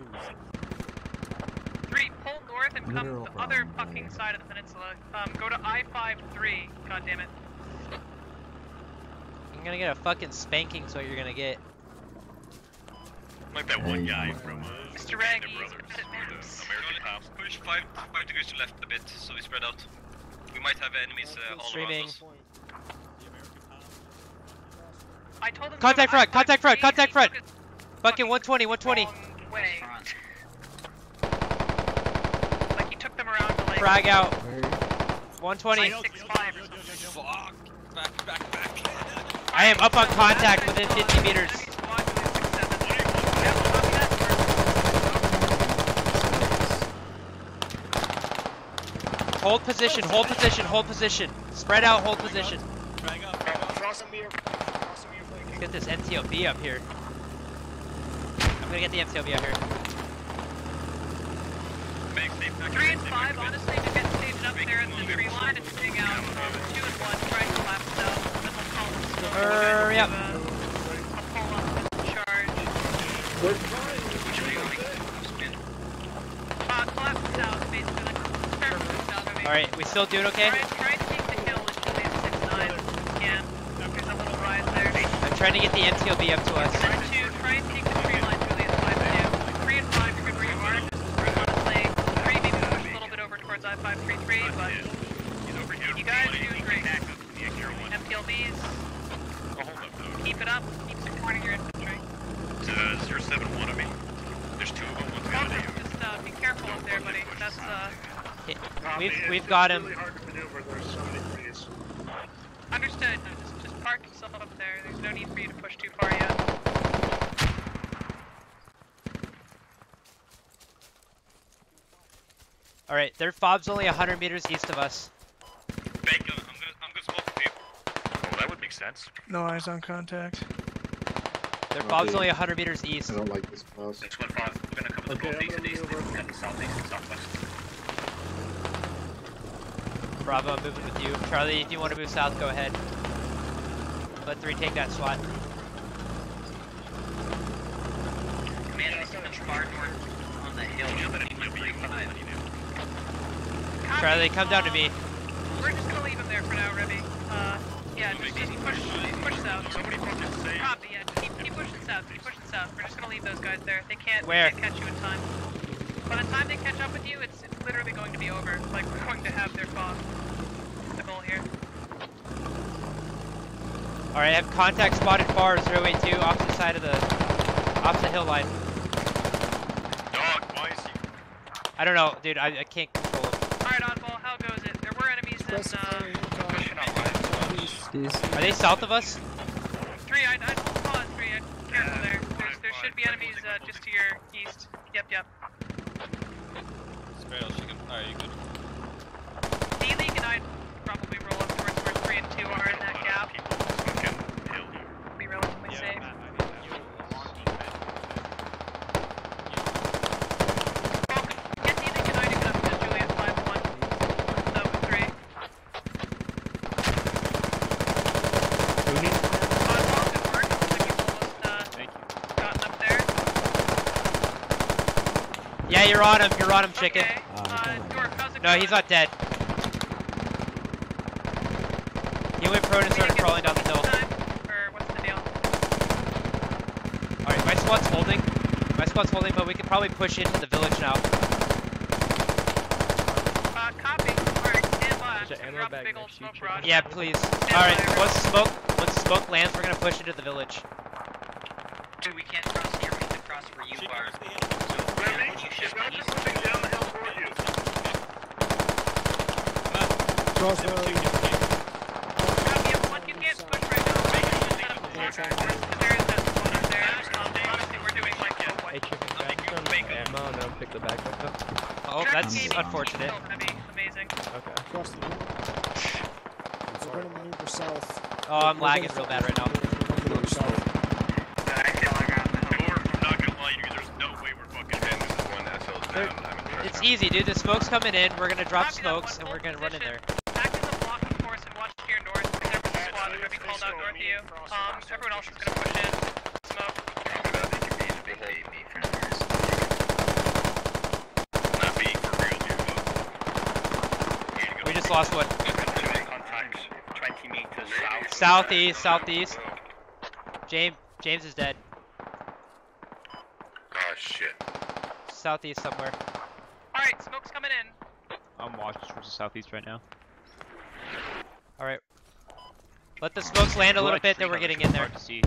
Three, pull north and come Literal the other fucking side of the peninsula. Um, go to I-5-3. God damn it. I'm gonna get a fucking spanking, so you're gonna get. Like that one guy from uh, Mr. Band Raggy, Brothers, he's good at maps. American Half. Push 5, 5 degrees to left a bit, so we spread out. We might have enemies uh, all Streaming. around us. I told him Contact front, I-5-3, contact front, contact front. Fucking 120, 120. wrong Like he took them around to like Frag out. 120. 6-5 or something. Fuck! Back, back, back. *laughs* I am up on contact within 50 meters. Enemy squad within 6-7. Yep, copy that. Hold position, hold position, hold position. Spread out, hold position. Let's get this MTLB up here. I'm gonna get the MTLB up here. Three and five, honestly, to get up there at the tree line and out. Um, two and one, and collapse down. Then we'll call them still. Hurry up. A pull up and charge. Which way are you going? Spin. Collapse south, basically. Like, start moving south of me. Alright, we still doing okay? Try, try to take the hill until we have 6-9 if you can. There's a little rise there. I'm trying to get the MTLB up to us. Then two, try and take the tree line through these 5-2. Three you're good where you are. Honestly, three maybe push a little bit over towards I-533, but He's over here. you guys are Buddy, doing he great. attacked us. Yeah, Hero one. MTLBs, Oh, hold up, though. Keep it up. Keep supporting your infantry. Uh, 071 of me. There's two of them. One's Also, behind you. just uh, be careful up there, buddy. That's uh, Hit- We've It's we've got him. really hard to maneuver. There's so many trees. Understood. Just, just park yourself up there. There's no need for you to push too far yet. All right, their fob's only 100 meters east of us. Bacon, I'm gonna, I'm gonna smoke with you. Oh, that would make sense. No eyes on contact. Their fob's only 100 meters east. I don't like this class. Six one five. We're gonna cover the Okay, I'm northeast and east, and the southeast and southwest. Bravo, I'm moving with you. Charlie, if you want to move south, go ahead. Let three take that SWAT. Command, this is far north on the hill. Charlie, come down to me. We're just gonna leave him there for now, Revy. Uh, yeah, just, just push, push south. Somebody fucking say. Copy, yeah, just keep, keep pushing south, keep pushing south. We're just gonna leave those guys there. They can't, Where? They can't catch you in time. By the time they catch up with you, it's, it's literally going to be over. Like, *laughs* we're going to have their fog. That's the goal here. All right, I have contact spotted far 082, opposite side of the opposite hill line. Dog, why is he? I don't know, dude. I, I can't control him. Alright, Oddball, how goes it? There were enemies in, uh, Pushing up line. Jeez. Are they south of us? three, I'd, I'd pause three, I'd careful there. There's, there should be enemies, uh, just to your east. Yep, yep. Sparrow, she can. Alright, you good? D-League and I'd probably roll up towards where three and two are in that gap. Be relatively safe. Get D-League and I to get up to Juliet 5-1. So, with three. Oddball, good work. Looks like you've almost, uh, gotten up there. Yeah, you're on him. You're on him, chicken. Okay. Uh, Dork, how's it No, he's not dead. He went prone and started crawling down the hill. Or what's the deal? All right, my squad's holding. My squad's holding, but we could probably push into the village now. Uh, copy. Alright, stand by. I'm There's just an gonna ammo drop a big old next to you, smoke rod. Yeah, please. All right, once smoke, once smoke lands, we're gonna push into the village. Dude, we can't cross here. We can cross where you are. So, Remy, you the shift guys east. are moving down the hill toward you. Crossroad. Copy, if one you can't push right now, make sure you set up the block because there is that spot up there. Um, honestly, we're doing like uh, Hey, chicken, grab some ammo and then pick the bag back up. Oh, that's unfortunate. amazing. Okay. Oh, I'm lagging real bad right now. It's easy, dude. The smoke's coming in. We're gonna drop smokes and we're gonna run in there. position. Act as a blocking force and watch to your north. Because there was a squad that could be called out north of you. Um, everyone else is gonna push in. Smoke. Copy that. They can be in a big baby for numbers. Not being for real, dude. but- Here you go. We just lost what? Contact 20 meters south. Southeast, southeast. James, James is dead. Oh shit. Southeast somewhere. Alright, smoke's coming in. I'm watching towards the southeast right now. All right. Let the smokes land a little bit, then we're getting in there. To see.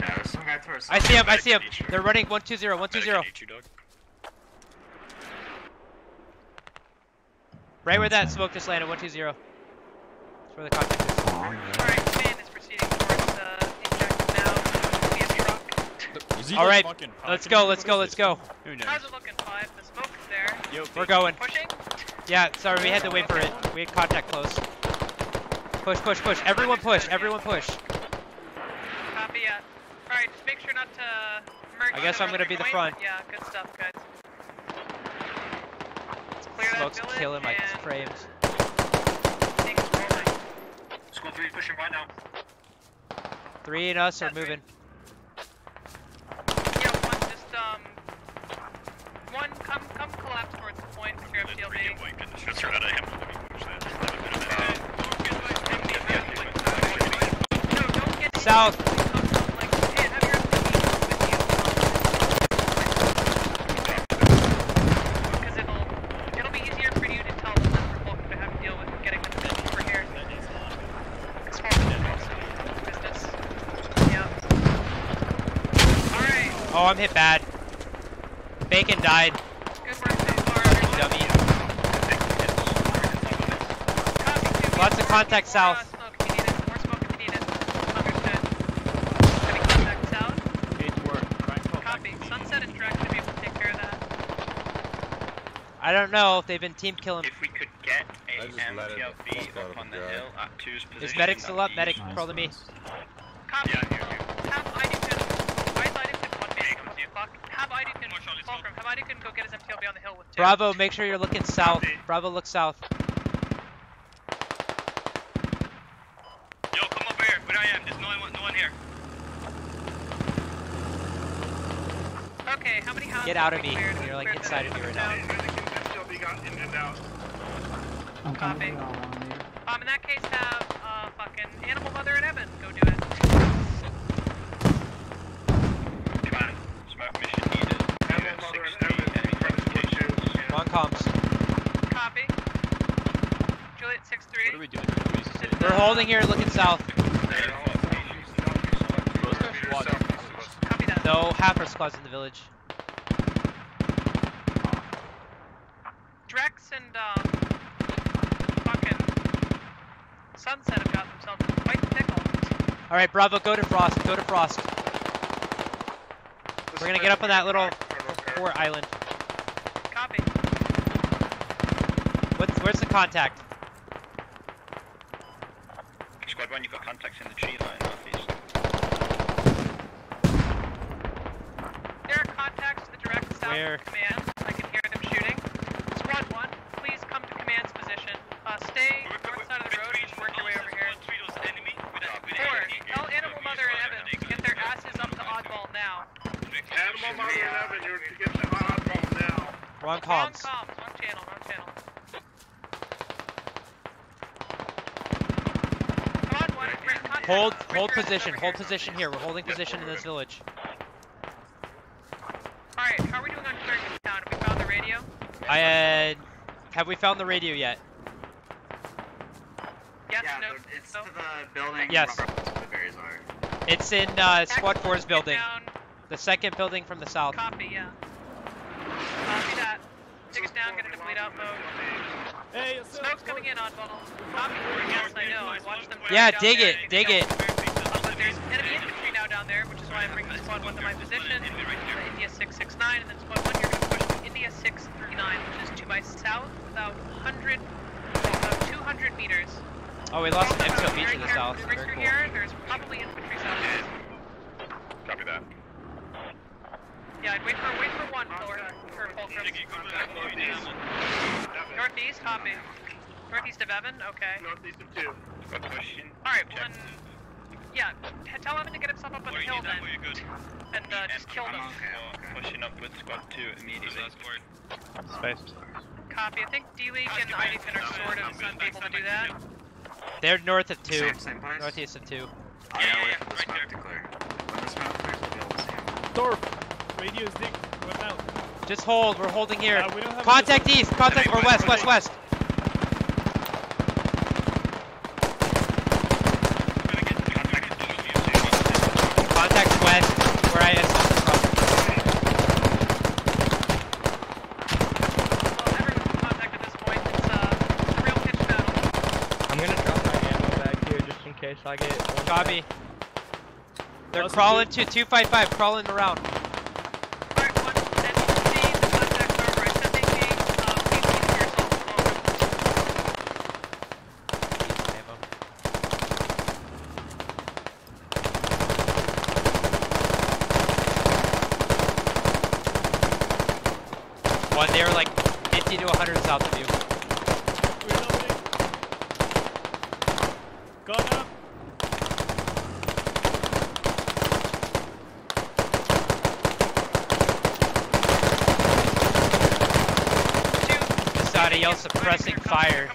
Yeah, there's some guy to I see him. I see him. They're running 120, 120. Need you, dog. Right where that smoke just landed, 120. That's where the contact is. Alright, command is proceeding towards uh, the objective now. We have truck. Is he All like right, fucking let's go. Let's go. Let's go. Who knows? How's it looking, Five? The smoke is there. Yo, We're going. Pushing? Yeah, sorry, we had to wait for it. We had contact close. Push, push, push. Everyone push. Everyone push. Copy, yeah. Alright, just make sure not to merge. I guess I'm gonna be the front. Yeah, good stuff, guys. Let's clear Smoke's that village killing my and frames. things rolling. Squad 3 pushing right now. Three and us are That's right. moving. Yeah, one just um one come come collapse towards the point with your Let three FTLB. get wiped and the shits are out of him. Alright. Oh, I'm hit bad. Bacon died. Lots of contact south. Copy. Sunset and direct should be able to take care of that. I don't know if they've been team killing. If we could get a I just let it MTLB up on the the guy. hill at two's position. Is medic still up? that'd Medic, be- crawl to me. Copy. Have Idington. Why is Idington one man? What the fuck? Have Idington. Fulcrum. Have Idington go get his MTLB on the hill with two. Bravo, make sure you're looking south. Bravo, look south. Yo, come over here. Where I am. There's no one, no one here. Okay, how many houses Get out of have me. You're like inside of me right now. MTLB got in and out. I'm Copy. coming down on you. Um, in that case, have uh, fucking Animal Mother and Evan go do it. Command, smoke mission needed. Animal Mother and Evan. Identification. On comms. Copy. Juliet six three. What are we doing? We're holding here, looking south. Copy that. No, half our squad's in the village. Drex and um, fucking Sunset have got themselves in quite the pickle. All right, Bravo, go to Frost. Go to Frost. We're gonna get up on that little fort island. Copy. What's where's the contact? Squad 1, you've got contacts in the tree line northeast. There are contacts to the direct south Where? of command. I can hear them shooting. Squad one, please come to command's position. Uh, stay north side of the road and just work your way over here. Four, tell Animal Mother and Evan to get their asses up to Oddball now. Animal Mother and Evan, you're to get the oddball now. Wrong Wrong comms. comms, wrong channel, wrong channel. Come on, one, bring contact. Hold Bring hold your asses position. Hold here. position here. We're holding position in this village. Alright, how are we doing on clearing this town? Have we found the radio? I uh, have we found the radio yet? Yes, yeah, no, it's no. to the building. Yes. where the berries are. It's in uh, Squad Excellent, 4's building. down. The second building from the south. Copy, yeah. Copy that. Take it down, get into bleed out mode. Hey, Smoke's coming in on bubble. Copy. Yes, I know. I watched them. Yeah, dig it, dig get it. But there's enemy infantry now down there, which is why I'm bringing squad one to my position. Uh, India 669, and then squad one, you're going to push to India 639, which is to my south, about 100, about 200 meters. Oh, we lost an Also, MTLB to the south. to Very Richter cool. here. There's probably infantry south. Copy that. Yeah, I'd wait for wait for one for for Fulcrum. Northeast, copy. Northeast of Evan, okay. Northeast of two. Pushing. All right, well then, yeah, tell Evan to get himself up on the hill then, and uh, just kill them. Pushing up with squad 2 immediately. Space. Copy. I think D League and IDFIN are sort of able to do that. They're north of two. Same- same place? Northeast of two. I gotta wait for the clear. When the smoke clears, we'll be able to see him. Dorf, radio is dick. What now? Just hold. We're holding here. Uh, we don't have Contact east. Contact or west. West. West. Contact west. Where I am. Contact at this point. It's uh, it's a real pitch battle. I'm gonna drop my ammo back here just in case I get one. Copy. They're crawling to 255. Crawling around. Alright, one, and you can see the contacts are over. I they see, uh, please keep to yourself. One, they were like 50 to 100 south of you. Gun up. Somebody else suppressing fire. There is multiple contacts in the tree line to east fire.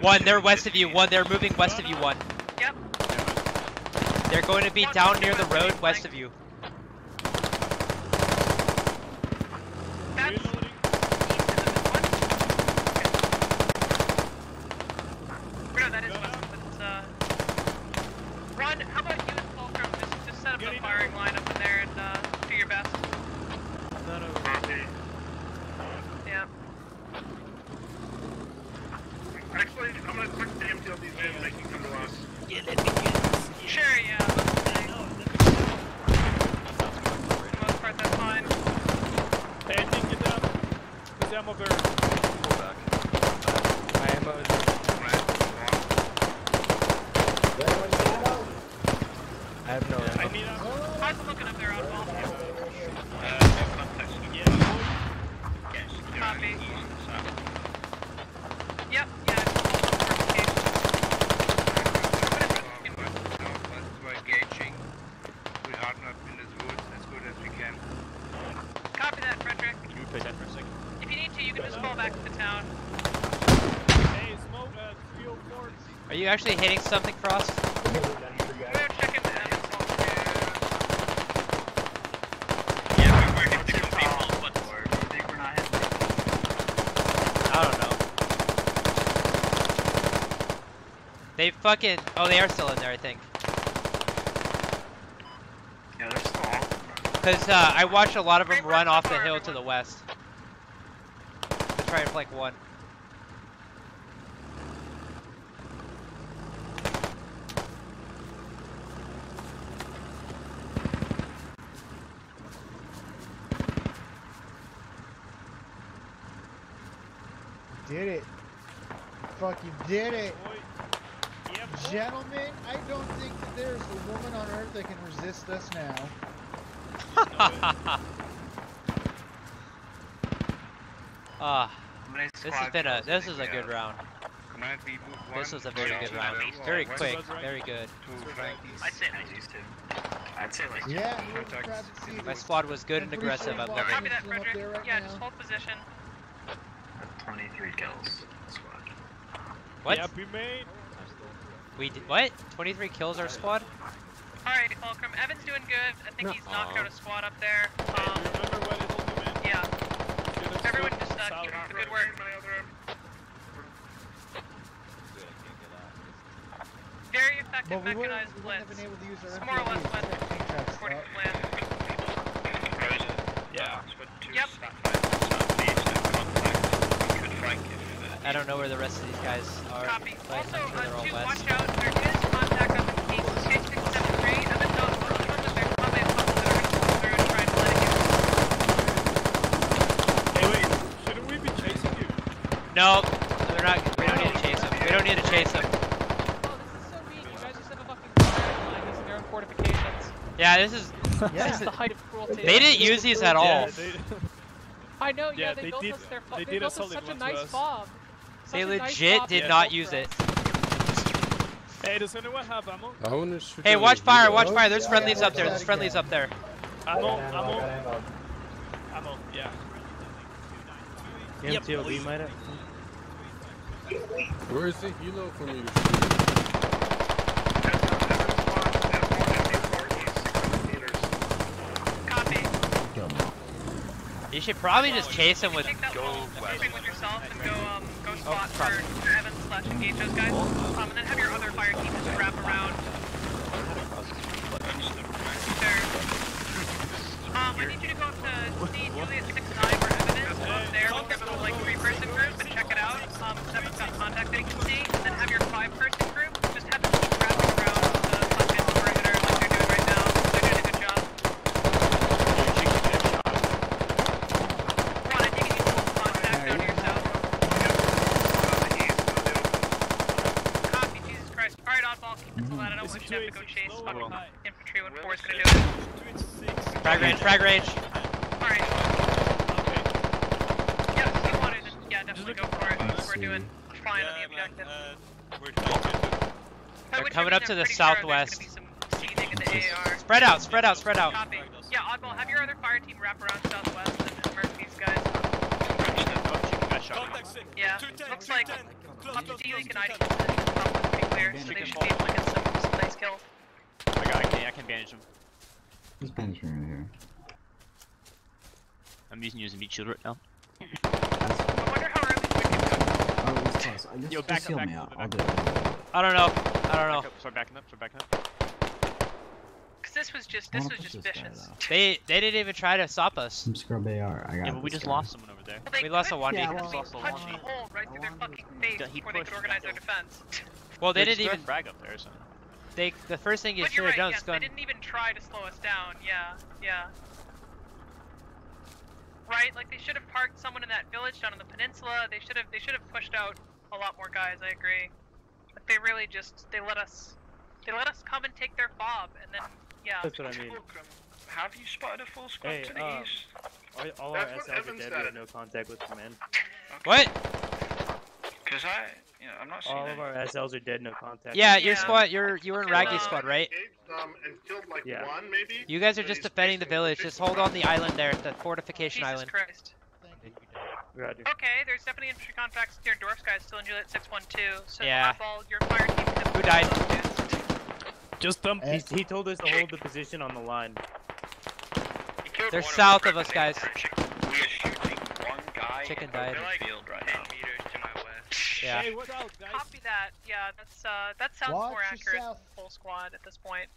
One, they're west of you. One, they're moving west of you. One. Yep. They're going to be down near the road west of you. No, that is west, but it's, uh... One, how about you and Fulcrum just, just set up a Actually, I'm gonna tuck the MTLBs in and they can come to us. Yeah, let me get Sure, yeah. For the most part, that's fine. Hey, I think get down. There's ammo barrel. Pull back. I am I have no I need ammo. How's it looking up there, Oddball? Copy. Yep, yeah. We're engaging. We harden up in this woods as good as we can. Copy that, Frederick. Can we play that for a second? If you need to, you can just fall back to the town. Hey, smoke at 304. Are you actually hitting something, Frost? We're checking the Evans Yeah, we're, we're hitting some people, but I think we're not hitting. Something cross I don't know. They fucking. Oh, they are still in there, I think. Yeah, they're still. Because uh, I watched a lot of them run off the hill to the west. To try and flank one. Did it. Fucking did it. Gentlemen, I don't think that there's a woman on earth that can resist us now. *laughs* Ah, many this has been a. This is a good round. Command This one was a very to good the round. left, Very west quick, to very good. I'd say at least two. I'd say like Yeah, two. we were proud to see My squad was good and aggressive. I he's love walking it. Copy that, Frederick. right yeah, now. just hold position. 23 kills. Squad. What? Yeah, we. We did what? 23 kills our squad? Alright, Fulcrum. Evan's doing good. I think he's knocked Aw. out a squad up there. Um, Remember what it'll do, man. yeah. Everyone just uh, keep up the good work. Very effective But we wouldn't, mechanized we wouldn't have blitz. been able to use It's more or less MPLs went to tank traps according to up. plan. Yeah. Yep. I don't know where the rest of these guys are. Copy. Also, sure uh, two, watch out. There is contact up in Case K673. Evan knows most of them, that there's probably a couple that are going to come through and try and let it Hey, wait. Shouldn't we be chasing you? No, they're not. We don't need to chase them. We don't need to chase them. Oh, this is so mean. You guys just have a fucking line their own fortifications. Yeah, this is. Yeah. this is- the height of cruelty. They didn't use these at all. Yeah, they, I know, yeah, Yeah, they, they built did- us their they they, did built us such a nice us. Fob. They Such nice legit did not use it. Hey, does anyone have ammo? I wanna shoot Hey, watch fire, watch fire. There's friendlies up there. There's friendlies up there. Ammo, ammo. Ammo, yeah. The MTLB might have. Where is the helo for me to. You should probably just chase them with. Take that with yourself and go um go Oh, spot for Evan slash engage those guys. Um, and then have your other fire team just wrap around. There. Um, I need you to go up to C Juliet 69 where Evan is. Go up there with your little like three person group and check it out. Um, Seven's got contact that you can see. And then have your five person group just have them keep wrapping around the fucking perimeter like they're doing right now. They're doing a good job. Ron, I think you need to hold contact down to yourself. Copy, Jesus Christ. Alright, oddball, keep this alive. I don't want you to have to go chase fucking infantry when four's gonna do it. Frag range, frag range. Alright. Yeah, if you want to, yeah, definitely go for it. We're doing fine on the objective. By They're coming up to the pretty sure southwest. gonna be some seething in the AR. Spread out, spread out, spread out. Copy. Yeah, Oddball, have your other fire team wrap around southwest and murk these guys. Yeah, looks like up to D-League and ID positions is probably clear, so they should be able to get some, some nice kills. I got. I can. I can bandage him. Who's banishing right here? I'm using you as a meat shield right now. I wonder how early we can go. Oh, he's close. I just, Yo, back just up, heal back me up, out. I'll do it. I don't know. I don't know. Back up, start backing up. Start backing up. Because this was just this was just this vicious. though. They they didn't even try to stop us. Some scrub AR. I got Yeah, but we just guy. lost someone over there. Well, We lost a couldn't one Yeah, because well- we punched a hole right through their fucking face He before they could organize their defense. Well, they They didn't even. frag up there, so. They the first thing you but should you're have right, done yes, is gone. they didn't even try to slow us down. Yeah, yeah. Right, like they should have parked someone in that village down on the peninsula. They should have they should have pushed out a lot more guys. I agree. But they really just they let us they let us come and take their fob, and then yeah. That's what I mean. Have you spotted a full squad Hey, to the um, east? All, all That's our what SLs are Evans dead. We said. have no contact with command. What? Because I, you know, I'm not seeing All of our SLs are dead. No contact. Yeah, with your Yeah. squad. You're you were in Killed, Raggy uh, squad, right? Um, and killed like Yeah. one maybe. You guys are just defending the village. Just hold on the island there, the fortification Jesus island. Christ. Roger. Okay, there's definitely infantry contacts near Dorf's guys still in Juliet 612. So Yeah. Oddball, your fire team Who died? Just them. He, he told us to hold the position on the line. They're south of us, guys. We are shooting one guy Chicken in died. the They're like field right now. meters to my west. Yeah. Hey, what's out, guys? Copy that. Yeah, that's uh that sounds Watch more accurate than yourself. full squad at this point.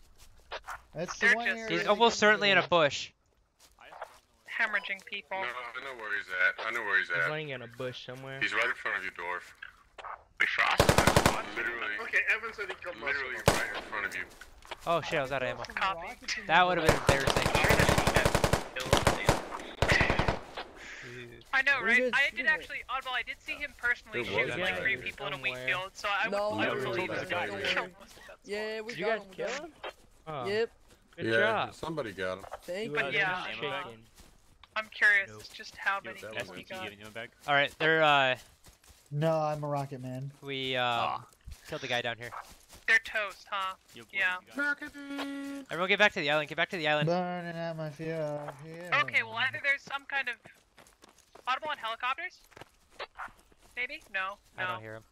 That's the They're one just- He's almost certainly in a bush. Hemorrhaging people. No, I know where he's at. I know where he's at. He's at. laying in a bush somewhere. He's right in front of you, Dorf. We frosted that. Literally, Okay, Evans said he killed literally right in front of you. Oh shit, I was out of ammo. Copy. That would have been embarrassing. I know, right? I did actually, oddball, I did see him personally shoot was like three guy people in a wheat field, so I No, would I I would never believe told that *laughs* that guy he where. killed most. Yeah, we Did you got guys him. we kill got him? him. Oh, Yep. Good yeah, job. somebody got him. Thank You, you. uh, Yeah, didn't uh. I'm curious Nope. just how Yeah, many that kills was we got. giving you a bag. All right, they're uh No, I'm a rocket man. we um killed the guy down here. They're toast, huh? Yo, boy, Yeah. you got it. Everyone, get back to the island. Get back to the island. Burning at my fear. Yeah. Okay, well either there's some kind of audible on helicopters. Maybe? No. I don't hear him.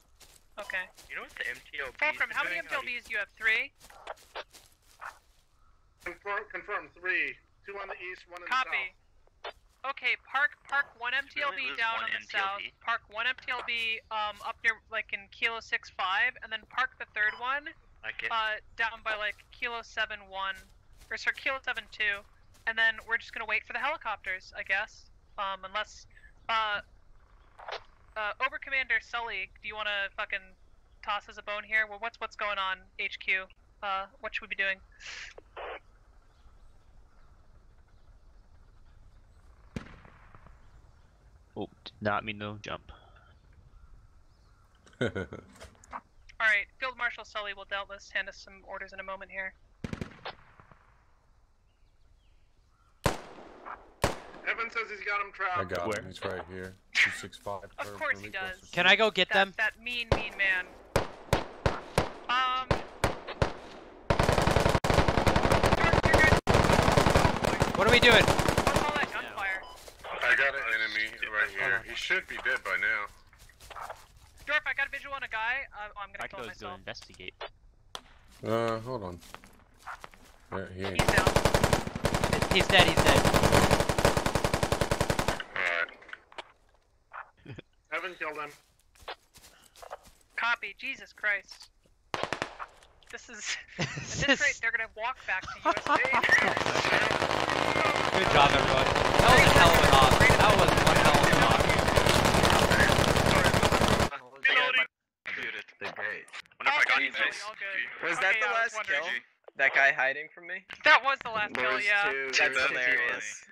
Okay. You know what the MTLB Fulcrum, how many doing? How do you- MTLBs do you have? Three. Confirm, confirm three. Two on the east, one in Copy. The south. Copy. Okay, park park one really MTLB lose down one on the south. Park one MTLB um up near like in kilo six five, and then park the third one Like it. uh down by like kilo seven one or sorry kilo seven two, and then we're just gonna wait for the helicopters, I guess. Um, unless uh uh Ober Commander Sully, do you want to fucking toss us a bone here? Well, what's what's going on HQ? Uh, what should we be doing? Oh, did not mean no jump. *laughs* All right, Field Marshal Sully will doubtless hand us some orders in a moment here. Evans says he's got him I got Where? him. He's right here. *laughs* Two six five. Of course he does. Can I go get that, them? That mean, mean man. Um. What are we doing? What's all that gunfire? I got an enemy right here. He should be dead by now. Dorf, I got a visual on a guy. Uh, oh, I'm gonna I kill him could go investigate. Uh, hold on. Yeah, he. He's down. He's dead. He's dead. Alright. Evan killed him. Copy. Jesus Christ. This is. At this rate, they're gonna walk back to USA. *laughs* Good job, everyone. That was a hell of an off. That was one hell of an off. They're great. Wonder if I got Jesus. this. All good. Was that yeah, the last kill? That guy hiding from me? That was the last There kill, was yeah. two- That's That's hilarious.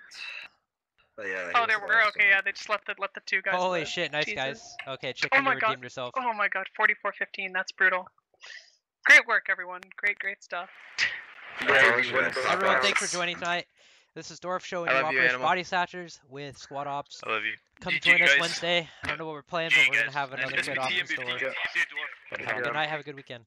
Hilarious. But yeah, Oh, there the were. last Okay, yeah. They just left the let the two guys. Holy live. shit, nice Jesus. guys. Okay, Oh chicken, you my redeemed god. yourself. Oh my god. 4415. That's brutal. Great work, everyone. Great, great stuff. Yeah, Yes. Yes. Everyone, thanks for joining tonight. This is Dorf showing I you Operation Animal. Body Snatchers with Squad Ops. I love you. Come GG, join us guys. Wednesday. I don't know what we're playing, GG, but we're gonna have another good to off meet in you, store. MVP. See you, Dorf. Have a good night. Have a good weekend.